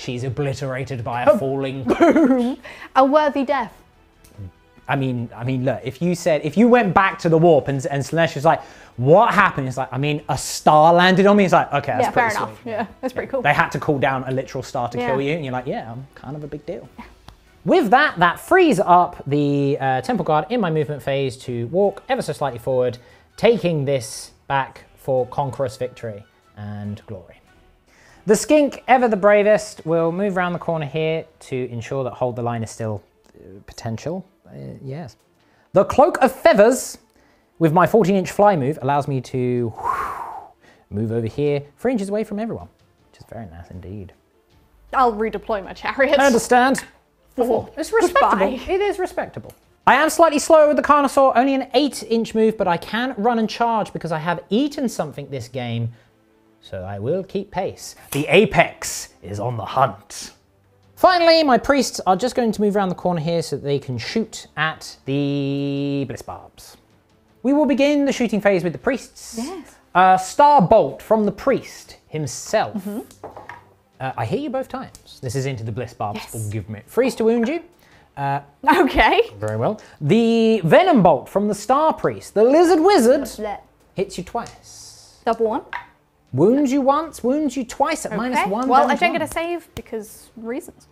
She's obliterated by a falling. Boom! A worthy death. I mean, I mean, look. If you said, if you went back to the warp and and Slaanesh was like, "What happened?" It's like, I mean, a star landed on me. It's like, okay, that's yeah, fair pretty enough. Yeah, that's pretty cool. They had to call down a literal star to Yeah. kill you, and you're like, yeah, I'm kind of a big deal. With that, that frees up the uh, Temple Guard in my movement phase to walk ever so slightly forward, taking this back for conquerous victory and glory. The skink, ever the bravest, will move around the corner here to ensure that hold the line is still uh, potential. Uh, yes. The cloak of feathers, with my 14-inch fly move, allows me to move over here, three inches away from everyone, which is very nice indeed. I'll redeploy my chariot. I understand. For It's respectable. Goodbye. It is respectable. I am slightly slower with the Carnosaur, only an 8 inch move, but I can run and charge because I have eaten something this game, so I will keep pace. The Apex is on the hunt. Finally, my priests are just going to move around the corner here so that they can shoot at the Bliss Barbs. We will begin the shooting phase with the priests. Yes. A star bolt from the priest himself. Uh, I hit you both times. This is into the Bliss Barbs. Yes. Forgive me. Freeze to wound you. Okay. Very well. The Venom Bolt from the Star Priest, the Lizard Wizard, hits you twice. Double one. Wounds you once, wounds you twice at Okay. one. Well, I don't get a save because reasons.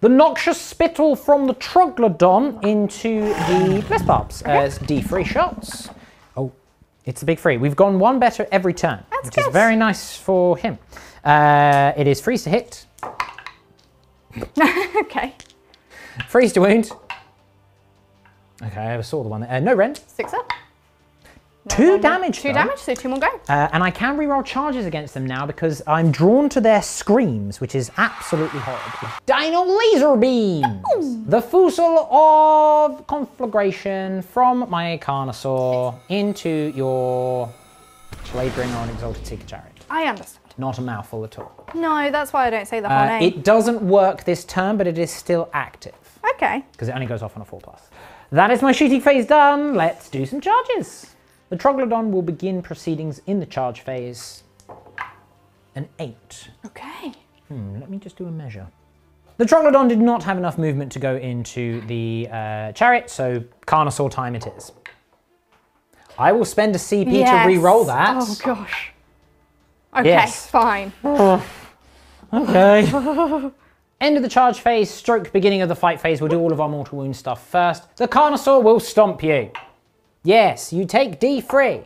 The Noxious Spittle from the Troglodon into the Bliss Barbs as D3 shots. Oh, it's a big free. We've gone one better every turn, That's which is good. very nice for him. Uh, it is freeze to hit, (laughs) okay. freeze to wound. Okay, I saw the one there. Uh, no rent. Six up. No, Two damage, Two though. damage, so two more go. Uh, and I can reroll charges against them now because I'm drawn to their screams, which is absolutely horrible. Dino Laser Beams! The Fusil of Conflagration from my Carnosaur into your Blade Bringer on Exalted Seeker Chariot. I understand. Not a mouthful at all. No, that's why I don't say the whole Uh, name. it doesn't work this turn, but it is still active okay. because it only goes off on a 4 plus. That is my shooting phase done. Let's do some charges. The Troglodon will begin proceedings in the charge phase. An 8. Okay. Hmm, let me just do a measure. The Troglodon did not have enough movement to go into the uh, chariot, so Carnosaur time it is. I will spend a CP Yes. to re-roll that. Oh gosh. Okay, Yes. fine. (sighs) Okay. End of the charge phase, stroke beginning of the fight phase. We'll do all of our mortal wound stuff first. The Carnosaur will stomp you. Yes, you take D3.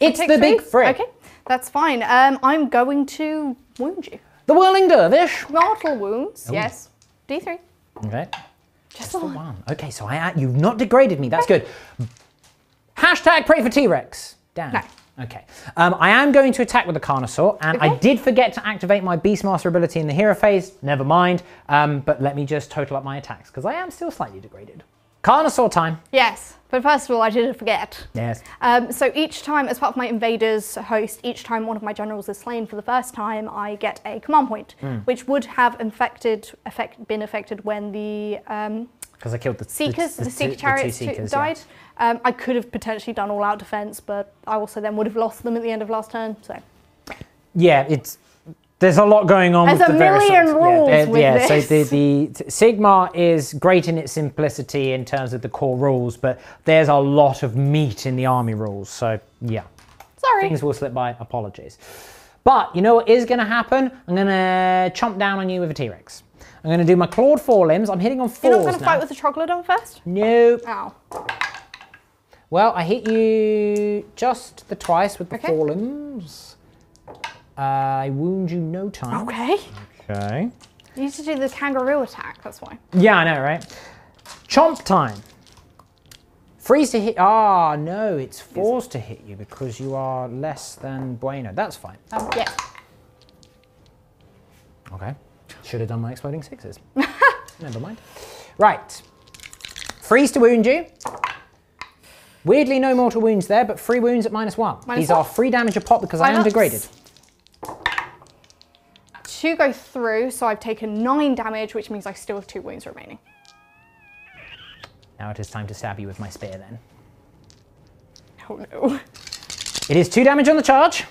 It's the big three? three. Okay, that's fine. Um, I'm going to wound you. The Whirling Dervish. Mortal wounds. Yes. D3. Okay. Just Just the one. one. Okay, so I you've not degraded me. That's good. Hashtag pray for T-Rex. Damn. No. Okay. Um, I am going to attack with the Carnosaur, and I did forget to activate my Beastmaster ability in the hero phase. Never mind. Um, but let me just total up my attacks, because I am still slightly degraded. Carnosaur time. Yes. But first of all, I didn't forget. Yes. Um, so each time, as part of my invaders host, each time one of my generals is slain for the first time, I get a command point, Hmm. which would have infected, affect, been affected when the um, Because I killed the seekers, the, two- seeker two chariots, took- seekers, yeah. died. Um, I could have potentially done all-out defense, but I also then would have lost them at the end of last turn. So Yeah, it's there's a lot going on. There's with a the various million rules yeah, there- with yeah, this. so the, the Sigmar is great in its simplicity in terms of the core rules, but there's a lot of meat in the army rules. So yeah, sorry. things will slip by. Apologies. But you know what is going to happen? I'm going to chomp down on you with a T-Rex. I'm going to do my clawed forelimbs. I'm hitting on You're not going to fight with the Troglodon first? Nope. Ow. Well, I hit you just the twice with the Okay. forelimbs. I wound you no time. Okay. Okay. You used to do the kangaroo attack, that's why. Yeah, I know, right? Chomp time. Freeze to hit. Ah, no, it's forced to hit you because you are less than bueno. That's fine. Um, yeah. Okay. Should have done my exploding sixes. (laughs) Never mind. Right. Freeze to wound you. Weirdly, no mortal wounds there, but free wounds at minus one. Minus These one. are free damage a pop because Why I am not? degraded. Two go through, so I've taken nine damage, which means I still have two wounds remaining. Now it is time to stab you with my spear then. Oh no. It is two damage on the charge.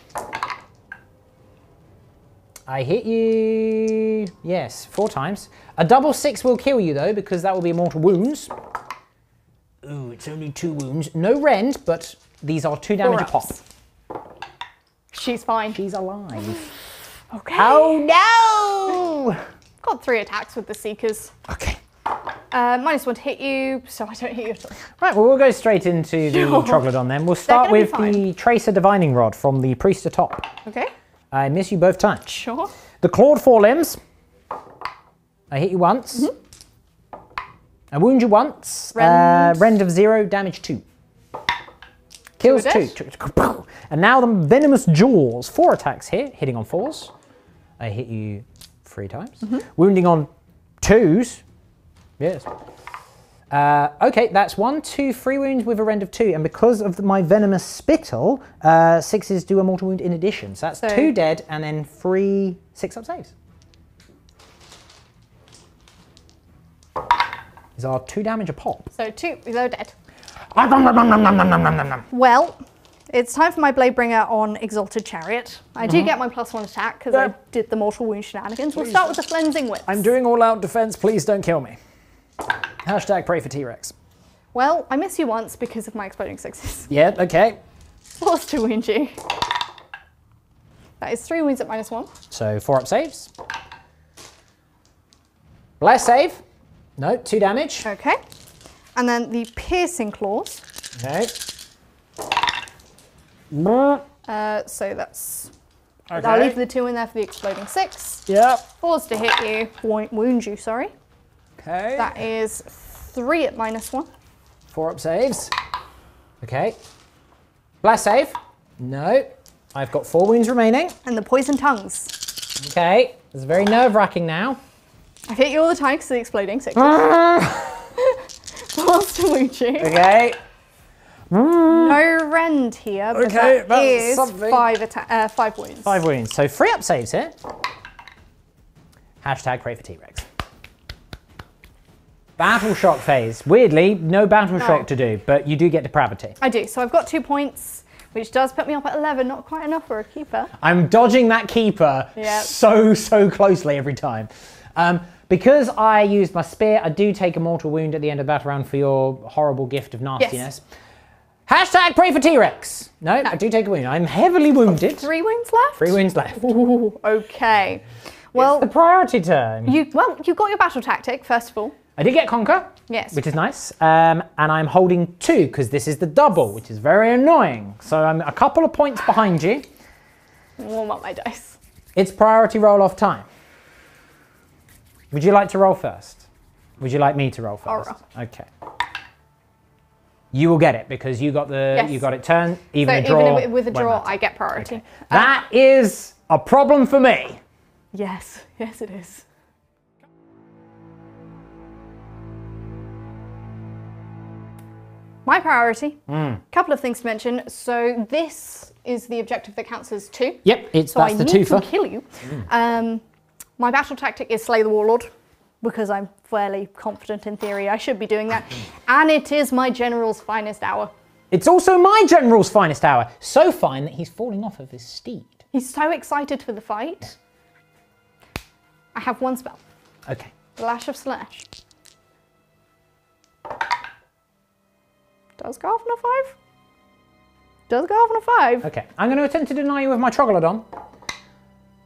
I hit you, yes, four times. A double six will kill you though, because that will be mortal wounds. Ooh, it's only two wounds. No rend, but these are two damage a pop. She's fine. She's alive. Okay. Oh no! (laughs) Got three attacks with the Seekers. Okay. Uh, minus one to hit you, so I don't hit you at all. Right, well, we'll go straight into the Sure. Troglodon then. We'll start with the. Tracer Divining Rod from the Priest atop. Okay, I miss you both times. sure. The clawed forelimbs. I hit you once. I wound you once. Uh, Rend. rend of zero, damage two. Kills Two two. And now the venomous jaws. Four attacks here, hitting on fours. I hit you three times. Mm -hmm. Wounding on twos. Yes. Uh, okay, that's one, two, three wounds with a rend of two. And because of the, my venomous spittle, uh, sixes do a mortal wound in addition. So that's so two dead and then three six up saves. Is our two damage a pop? So two, they're dead. Well, it's time for my Bladebringer on Exalted Chariot. I do mm-hmm. get my plus one attack because I did the Mortal Wound shenanigans. We'll start with the Flensing Whips. I'm doing all out defense. Please don't kill me. Hashtag pray for T Rex. Well, I miss you once because of my exploding sixes. (laughs) Yeah, okay. Force to wound you. That is three wounds at minus one. So four up saves. Bless save. No, two damage. Okay. And then the Piercing Claws. Okay. Uh, so that's. I'll leave the two in there for the exploding six. Yep. Force to hit you, wo- wound you, sorry. Okay. That is three at minus one. Four up saves. Okay. Bless save. No. I've got four wounds remaining. And the Poison Tongues. Okay. It's very nerve wracking now. I've hit you all the time because of the exploding six. (laughs) Force to wound you. Okay. No rend here, but Okay, that is something. five uh, five wounds. Five wounds. So three up saves here. Hashtag pray for T-Rex. Battle shock phase. Weirdly, no battle No. shock to do, but you do get depravity. I do. So I've got two points, which does put me up at 11. Not quite enough for a keeper. I'm dodging that keeper Yep. so, so closely every time. Um, because I used my spear, I do take a mortal wound at the end of the battle round for your horrible gift of nastiness. Hashtag pray for T-Rex. No, I do take a wound. I'm heavily wounded. Three wounds left. Three wounds left. Ooh, okay. Well, it's The priority turn. you well you got your battle tactic first of all. I did get conquer. Yes. Which is nice. Um, and I'm holding two because this is the double, which is very annoying. So I'm a couple of points behind you. Warm up my dice. It's priority roll off time. Would you like to roll first? Would you like me to roll 1st I'll roll. Okay. You will get it because you got the Yes. you got it turn. Even So a draw. even with- a draw. I get priority. Okay. That is a problem for me. Yes, (laughs) yes, it is. My priority. Hmm. Couple of things to mention. So this is the objective that counts as two. Yep, it's So that's I the twofer. to kill you. Um, my battle tactic is slay the warlord because I'm fairly confident in theory I should be doing that, and it is my general's finest hour. It's also my general's finest hour. So fine that he's falling off of his steed. He's so excited for the fight. I have one spell, Okay. Lash of Slash. Does go off on a five? Does go off on a five? Okay. I'm going to attempt to deny you with my Troglodon.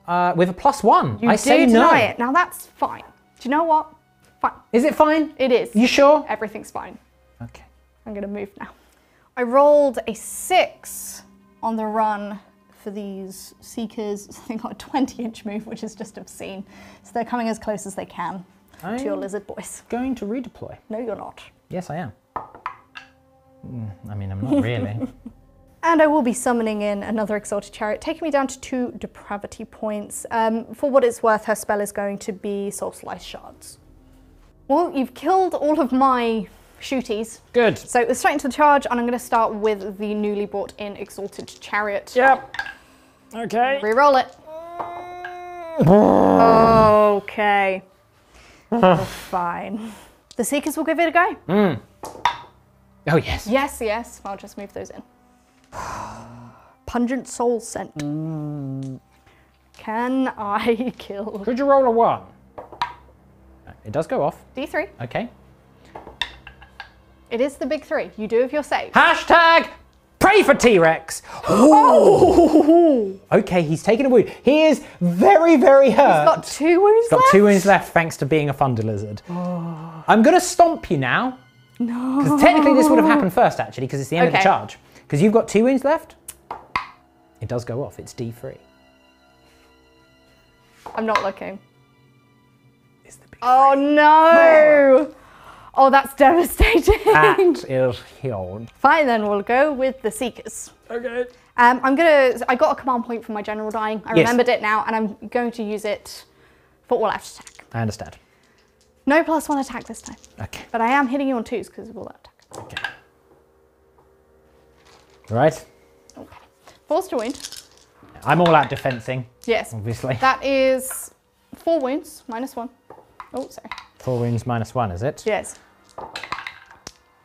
Uh, with a plus one. You I say deny no. it. Now that's fine. Do you know what? Fine. Is it fine? It is. You sure? Everything's fine. Okay. I'm gonna move now. I rolled a six on the run for these seekers. (laughs) They got a 20 inch move, which is just obscene. So they're coming as close as they can to your lizard boys. going to redeploy. No, you're not. Yes, I am. Mm, I mean, I'm not really. (laughs) And I will be summoning in another Exalted Chariot, taking me down to two depravity points. Um, for what it's worth, her spell is going to be Soul Slice Shards. Well, you've killed all of my shooties. Good. So straight into the charge, and I'm going to start with the newly brought in Exalted Chariot. Yep. Okay. Reroll it. Okay. Fine. The Seekers will give it a go. Oh yes. Yes, yes. I'll just move those in. (sighs) Pungent soul scent. Can I (laughs) kill Could you roll a one? It does go off. D3? Okay. It is the big three. You do have your save. Hashtag pray for T-Rex. (gasps) Oh. Okay, he's taken a wound. He is very, very hurt. He's got two wounds Got left. two wounds left thanks to being a thunder lizard. I'm gonna stomp you now. (gasps) No. Because technically this would have happened first, actually, because it's the end of the charge. Because you've got two wounds left. It does go off. It's D3. I'm not looking. It's the big Oh no! Oh, that's devastating. That is huge. Fine, then we'll go with the Seekers. Okay. Um, I'm gonna. I got a command point for my general dying. I Yes. remembered it now, and I'm going to use it for all out attack. I understand. No plus one attack this time, Okay. but I am hitting you on twos because of all that attack. Okay. Right. Okay. Force to wound. I'm all out defensing, Yes. obviously. That is four wounds minus one. Oh, sorry. Four wounds minus one, is it? Yes.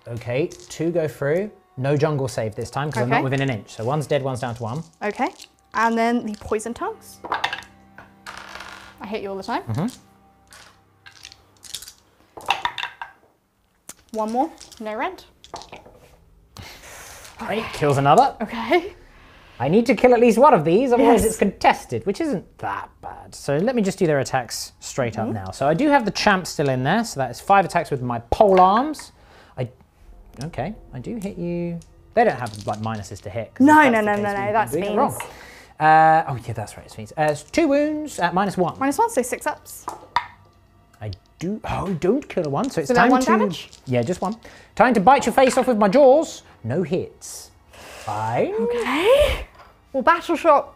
Okay, two go through. No jungle save this time because I'm not within an inch. So one's dead, one's down to one. Okay. And then the poison tongues. I hit you all the time. Mm -hmm. One more. No rent. Right, kills another. Okay. I need to kill at least one of these, otherwise Yes. it's contested, which isn't that bad. So let me just do their attacks straight Mm-hmm. up now. So I do have the champ still in there, so that is five attacks with my pole arms. I, okay, I do hit you. They don't have like minuses to hit. No, no, no, no, no, that's fiends. wrong. Uh, oh yeah, that's right, it's fiends. Uh, it's two wounds at minus one. Minus one, so six ups. I do. Oh, don't kill a one. So it's So time one to. damage? Yeah, just one. Time to bite your face off with my jaws. No hits. Fine. Okay. Well, battle shot.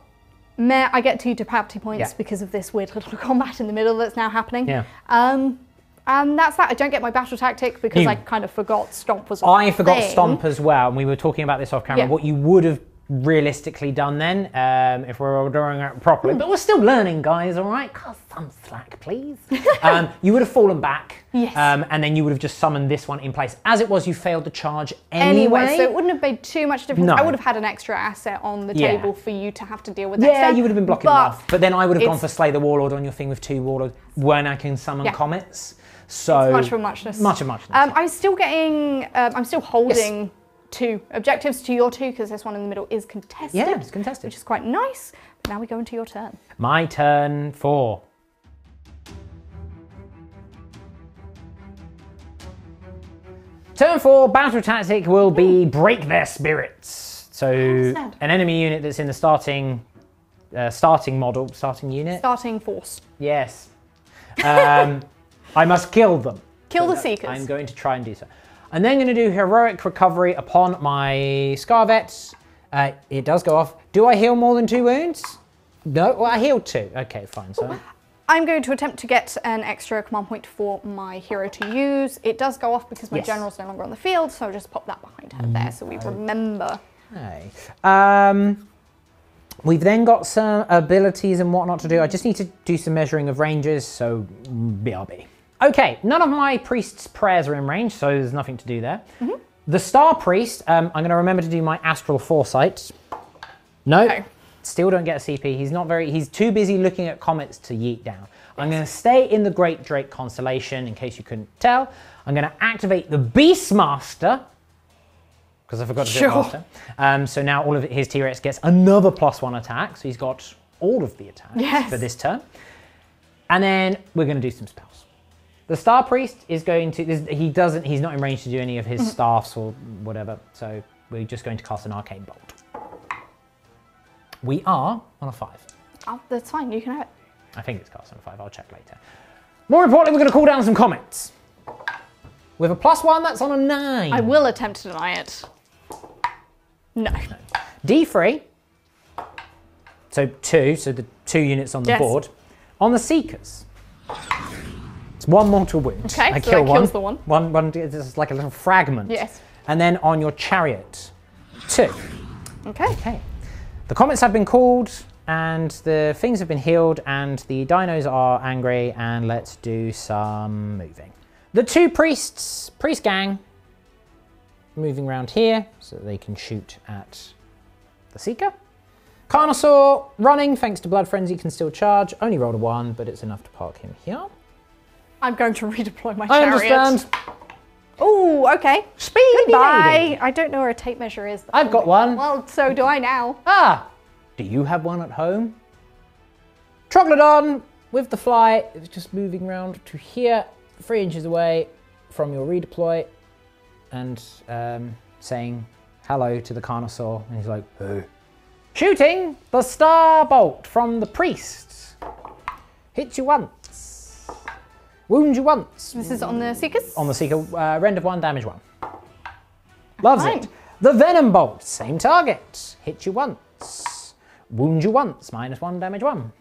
Meh, I get two depravity points Yeah. because of this weird little (laughs) combat in the middle that's now happening. Yeah. Um, and that's that. I don't get my battle tactic because You- I kind of forgot stomp was. I forgot thing. stomp as well, and we were talking about this off camera. Yeah. What you would have realistically done then, um, if we were doing it properly, but we're still learning, guys. All right, cut some slack, please. (laughs) um, you would have fallen back, Yes. um, and then you would have just summoned this one in place. As it was, you failed the charge anyway. Anyway, so it wouldn't have made too much difference. No. I would have had an extra asset on the Yeah. table for you to have to deal with. yeah, you would have been blocking but off. But then I would have gone for Slay the Warlord on your thing with two Warlords when I can summon Yeah. comets. So much of a muchness. Much of muchness. Um, I'm still getting. Um, I'm still holding two objectives to your two because this one in the middle is contested. Yeah, it's contested. which is quite nice. But now we go into your turn. My turn four. Turn four, battle tactic will be break their spirits. So an enemy unit that's in the starting uh, starting model, starting unit. Starting force. Yes. Um, (laughs) I must kill them. Kill the that- seekers. I'm going to try and do so. I'm then going to do heroic recovery upon my Scar-Vets. Uh, it does go off. Do I heal more than two wounds? No, well, I heal two. Okay, fine. So I'm going to attempt to get an extra command point for my hero to use. It does go off because my Yes. general's no longer on the field, so I'll just pop that behind her there so we remember. Okay. Um, we've then got some abilities and whatnot to do. I just need to do some measuring of ranges, so mm, BRB. Okay, none of my priest's prayers are in range, so there's nothing to do there. The star priest, um, I'm going to remember to do my astral foresight. No, still don't get a CP. He's not very. He's too busy looking at comets to yeet down. I'm going to stay in the Great Drake constellation, in case you couldn't tell. I'm going to activate the Beastmaster because I forgot to do it Sure. last. Um, so now all of his T-Rex gets another plus one attack. So he's got all of the attacks Yes. for this turn. And then we're going to do some spells. The Star Priest is going to. He doesn't. He's not in range to do any of his Mm-hmm. staffs or whatever. So we're just going to cast an Arcane Bolt. We are on a five. Oh, that's fine, you can have it. I think it's cast on a five. I'll check later. More importantly, we're going to call down some comments. With a plus one, that's on a nine. I will attempt to deny it. No. D3. So two, so the two units on the Yes. board. On the Seekers. It's one mortal wound. Okay, I so kill one. kills the one. One, one, this is like a little fragment. Yes. And then on your chariot, two. Okay. Okay. The comets have been called, and the things have been healed, and the dinos are angry, and let's do some moving. The two priests, priest gang, moving around here so that they can shoot at the Seeker. Carnosaur running, thanks to Blood Frenzy, can still charge. Only rolled a one, but it's enough to park him here. I'm going to (laughs) redeploy my I chariot. understand. Oh, okay. Speed Goodbye. I don't know where a tape measure is. I've got one. Well, so do I now. Ah, do you have one at home? Troglodon with the fly is just moving around to here, three inches away from your redeploy, and um, saying hello to the Carnosaur. And he's like, who? Shooting the star bolt from the priest. Hits you once. Wounds you once. This is on the Seekers. On the Seeker, uh, rend of one, damage one. Loves Fine. it. The Venom Bolt, same target. Hit you once. Wound you once, minus one, damage one.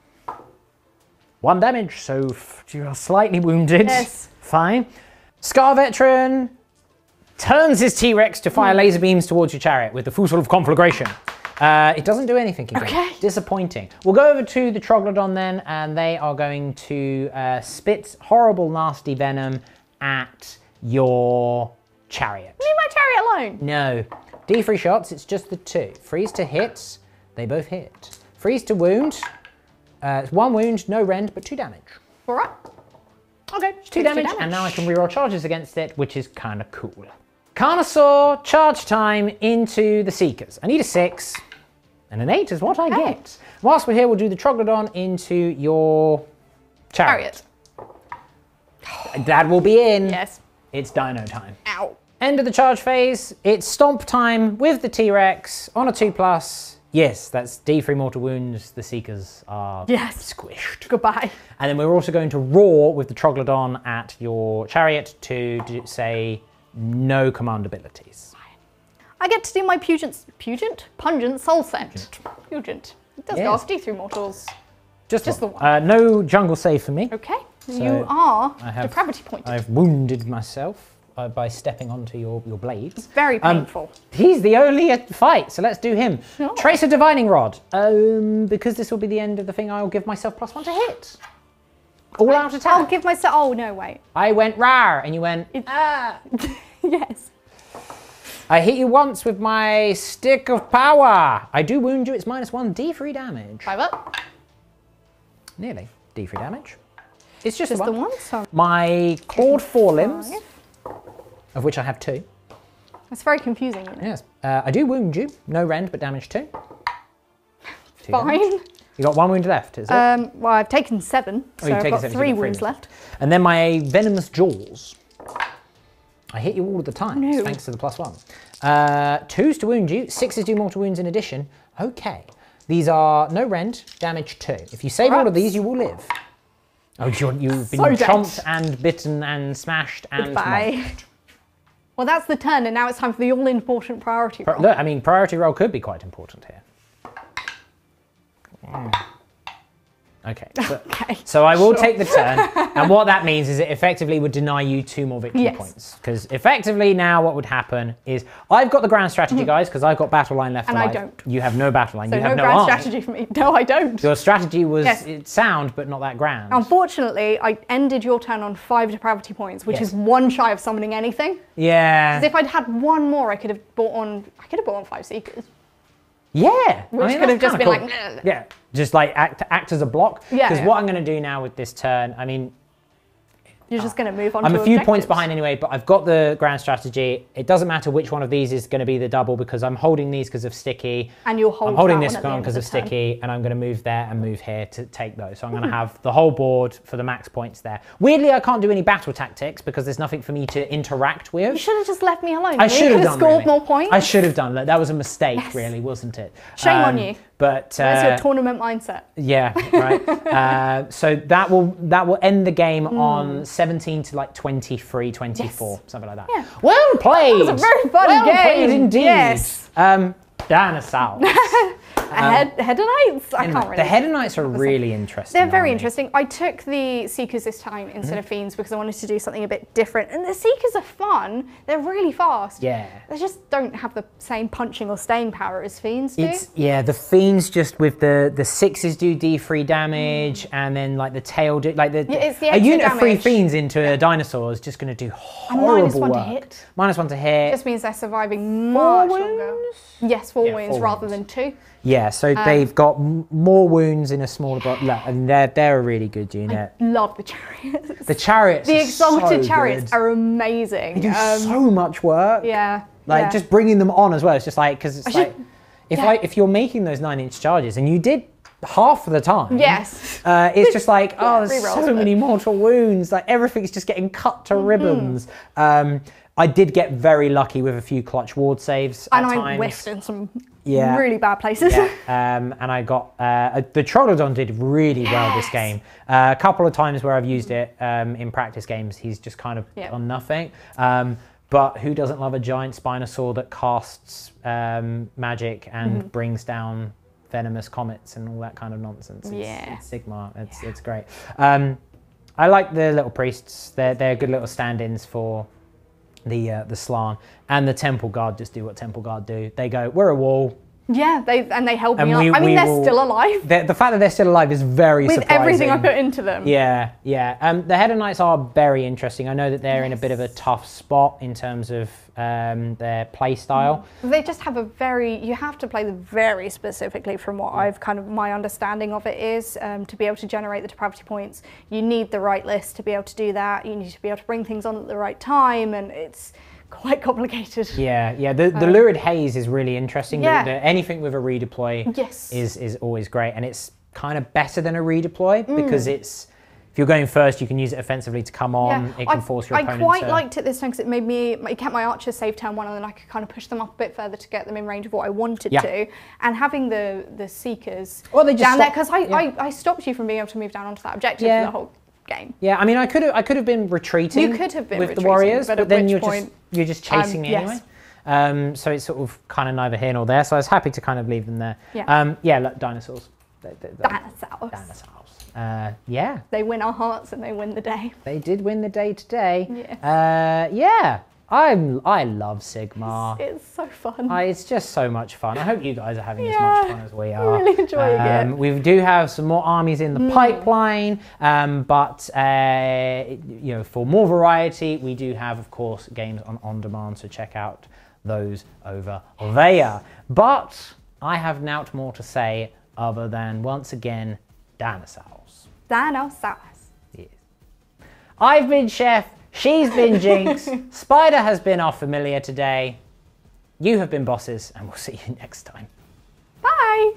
One damage, so you are slightly wounded. Yes. Fine. Scar Veteran turns his T Rex to fire laser beams towards your chariot with the Fusil of Conflagration. Uh, it doesn't do anything again. Okay. Disappointing. We'll go over to the Troglodon then, and they are going to uh, spit horrible, nasty venom at your chariot. Leave my chariot alone. No. D3 shots, it's just the two. Freeze to hit, they both hit. Freeze to wound, uh, it's one wound, no rend, but two damage. All right. Okay, two Takes two damage, damage. and now I can reroll charges against it, which is kind of cool. Carnosaur, charge time into the Seekers. I need a six, and an eight is what I get. Whilst we're here, we'll do the Troglodon into your chariot. Chariot. (gasps) That will be in. Yes. It's dino time. Ow. End of the charge phase. It's stomp time with the T Rex on a 2 plus. Yes, that's D3 mortal wounds. The Seekers are Yes. squished. Goodbye. And then we're also going to roar with the Troglodon at your chariot to say no command abilities. I get to do my Pugent, Pugent? pungent soul scent. Pugent. It does go Yes. D3 mortals. Just, Just the one. Uh, no jungle save for me. Okay. So, you are I have- depravity pointed. I've wounded myself uh, by stepping onto your, your blades. Very Um, painful. He's the only at fight, so let's do him. Sure. Tracer Divining Rod. Um, because this will be the end of the thing, I'll give myself plus one to hit. All out I'll give myself. Oh no, wait. I went rar, and you went. Ah. (laughs) yes. I hit you once with my stick of power. I do wound you. It's minus one D3 damage. Five up. Nearly D3 damage. It's just, Just the the one. one. My clawed forelimbs, of which I have two. That's very confusing. Isn't it? Yes. Uh, I do wound you. No rend, but damage two. (laughs) Two damage. Fine. You got one wound left, is it? Um, well, I've taken seven, Oh, so I've got seven, three you've three wounds wounds. left. And then my venomous jaws. I hit you all the time, No. thanks to the plus one. Uh, two's to wound you, sixes do mortal wounds in addition. Okay. These are no rend, damage two. If you save all of these, you will live. Oh, you're, you've been So chomped and bitten and smashed and Goodbye. mocked. Well, that's the turn, and now it's time for the all-important priority Pri- roll. Look, I mean, priority roll could be quite important here. Mm. Okay. (laughs) So, Okay. so I will take the turn, (laughs) and what that means is it effectively would deny you two more victory Yes. points. Because effectively now what would happen is I've got the grand strategy, guys, because I've got battle line left Mm-hmm. And I life. don't. You have no battle line. So you no have no grand strategy for me. (laughs) No, I don't. Your strategy was Yes. it's sound, but not that grand. Unfortunately, I ended your turn on five depravity points, which Yes. is one shy of summoning anything. yeah. Because if I'd had one more, I could have bought on. I could have bought on five seekers. Yeah, Which I mean, could have just been cool. like, "Nah." yeah, just like act act as a block. Yeah, Because yeah. what I'm going to do now with this turn, I mean, You're just going to move on. I'm a few points behind anyway, but I've got the grand strategy. It doesn't matter which one of these is going to be the double because I'm holding these because of sticky. And you'll hold I'm holding this one at the one end because of of sticky, and I'm going to move there and move here to take those. So I'm going (laughs) to have the whole board for the max points there. Weirdly, I can't do any battle tactics because there's nothing for me to interact with. You should have just left me alone. I should have done. scored really. more points. I should have done that. That was a mistake, Yes. really, wasn't it? Shame on Um, you. But uh, your tournament mindset? yeah, right. (laughs) uh, so that will that will end the game on 17 to like 23, 24, Yes. something like that. Yeah. Well played. was a very fun well game. played indeed. Yes. Um, Dinosaurs. (laughs) Head, Hedonites? I can't really. the Hedonites are really interesting. They're very they? interesting. I took the Seekers this time instead Mm-hmm. of Fiends because I wanted to do something a bit different. And the Seekers are fun. They're really fast. Yeah. They just don't have the same punching or staying power as Fiends do. It's yeah, the fiends just with the the sixes do D three damage, and then like the tail do like the, Mm. Yeah, the a unit of three fiends into a dinosaur is just going to do horrible minus one to work. hit. Minus one to hit. just means they're surviving Four much longer. wounds? Yes, four Yeah, wounds four rather wounds. than two. Yeah, so Um, they've got m- more wounds in a smaller box, and they're they're a really good unit. Love the chariots. The chariots, The exalted so chariots good. are amazing. They do Um, so much work. yeah. like yeah. just bringing them on as well. It's just like because it's I like should- if yeah. I if you're making those nine inch charges, and you did half of the time. Yes. Uh, it's just like, oh, there's so many mortal wounds. Like everything's just getting cut Mm-hmm. to ribbons. Um, I did get very lucky with a few clutch ward saves and I whiffed in some Yeah. really bad places. Yeah, (laughs) um, and I got uh, the Troglodon did really well this game. Uh, a couple of times where I've used it um, in practice games, he's just kind of Yeah. done nothing. Um, but who doesn't love a giant Spinosaur that casts um, magic and Mm-hmm. brings down venomous comets and all that kind of nonsense? It's, Yeah. it's Sigmar. It's it's great. Um, I like the little priests. They're they're good little stand-ins for the uh, the Slann and the Temple Guard. Just do what Temple Guard do. They go, we're a wall. Yeah, they and they held And me we- up. I mean, they're will- still alive The, the fact that they're still alive is very with surprising. everything I put into them. Yeah, yeah. Um, the Hedonites are very interesting. I know that they're in a bit of a tough spot in terms of um, their play style. They just have a very. You have to play them very specifically, from what I've kind of my understanding of it is, um, to be able to generate the depravity points. You need the right list to be able to do that. You need to be able to bring things on at the right time, and it's quite (laughs) complicated. Yeah, yeah. The, the lurid haze is really interesting. Yeah. the- anything with a redeploy Yes. is is always great, and it's kind of better than a redeploy Mm. because it's if you're going first, you can use it offensively to come on. Yeah. It can I, force your I opponent quite to. liked it this time because it made me. It kept my archers safe turn one, and then I could kind of push them up a bit further to get them in range of what I wanted Yeah. to. And having the the seekers Well, they just down there because I, yeah. I I stopped you from being able to move down onto that objective Yeah. for the whole game. Yeah, I mean, I could have, I could have been retreating. You could have been with the warriors, but but, at then you're point- just you're just Um, chasing me yes. anyway. Um, so it's sort of kind of neither here nor there. So I was happy to kind of leave them there. Yeah. Um, yeah. Look, dinosaurs. They, they, they- Dinosaurs. dinosaurs. Uh, yeah, They win our hearts and they win the day. they did win the day today. Yeah. Uh, yeah. I'm. I love Sigmar. It's so fun. I, it's just so much fun. I hope you guys are having as much fun as we (laughs) are. really enjoying it. Um, We do have some more armies in the Mm. pipeline, um, but uh, you know, for more variety, we do have, of course, games on on demand. So check out those over there. But I have naught more to say other than once again, dinosaurs. Dinosaurs. Yes. I've been Chef. She's been Jinx. (laughs) Spider has been our familiar today. You have been bosses, and we'll see you next time. Bye.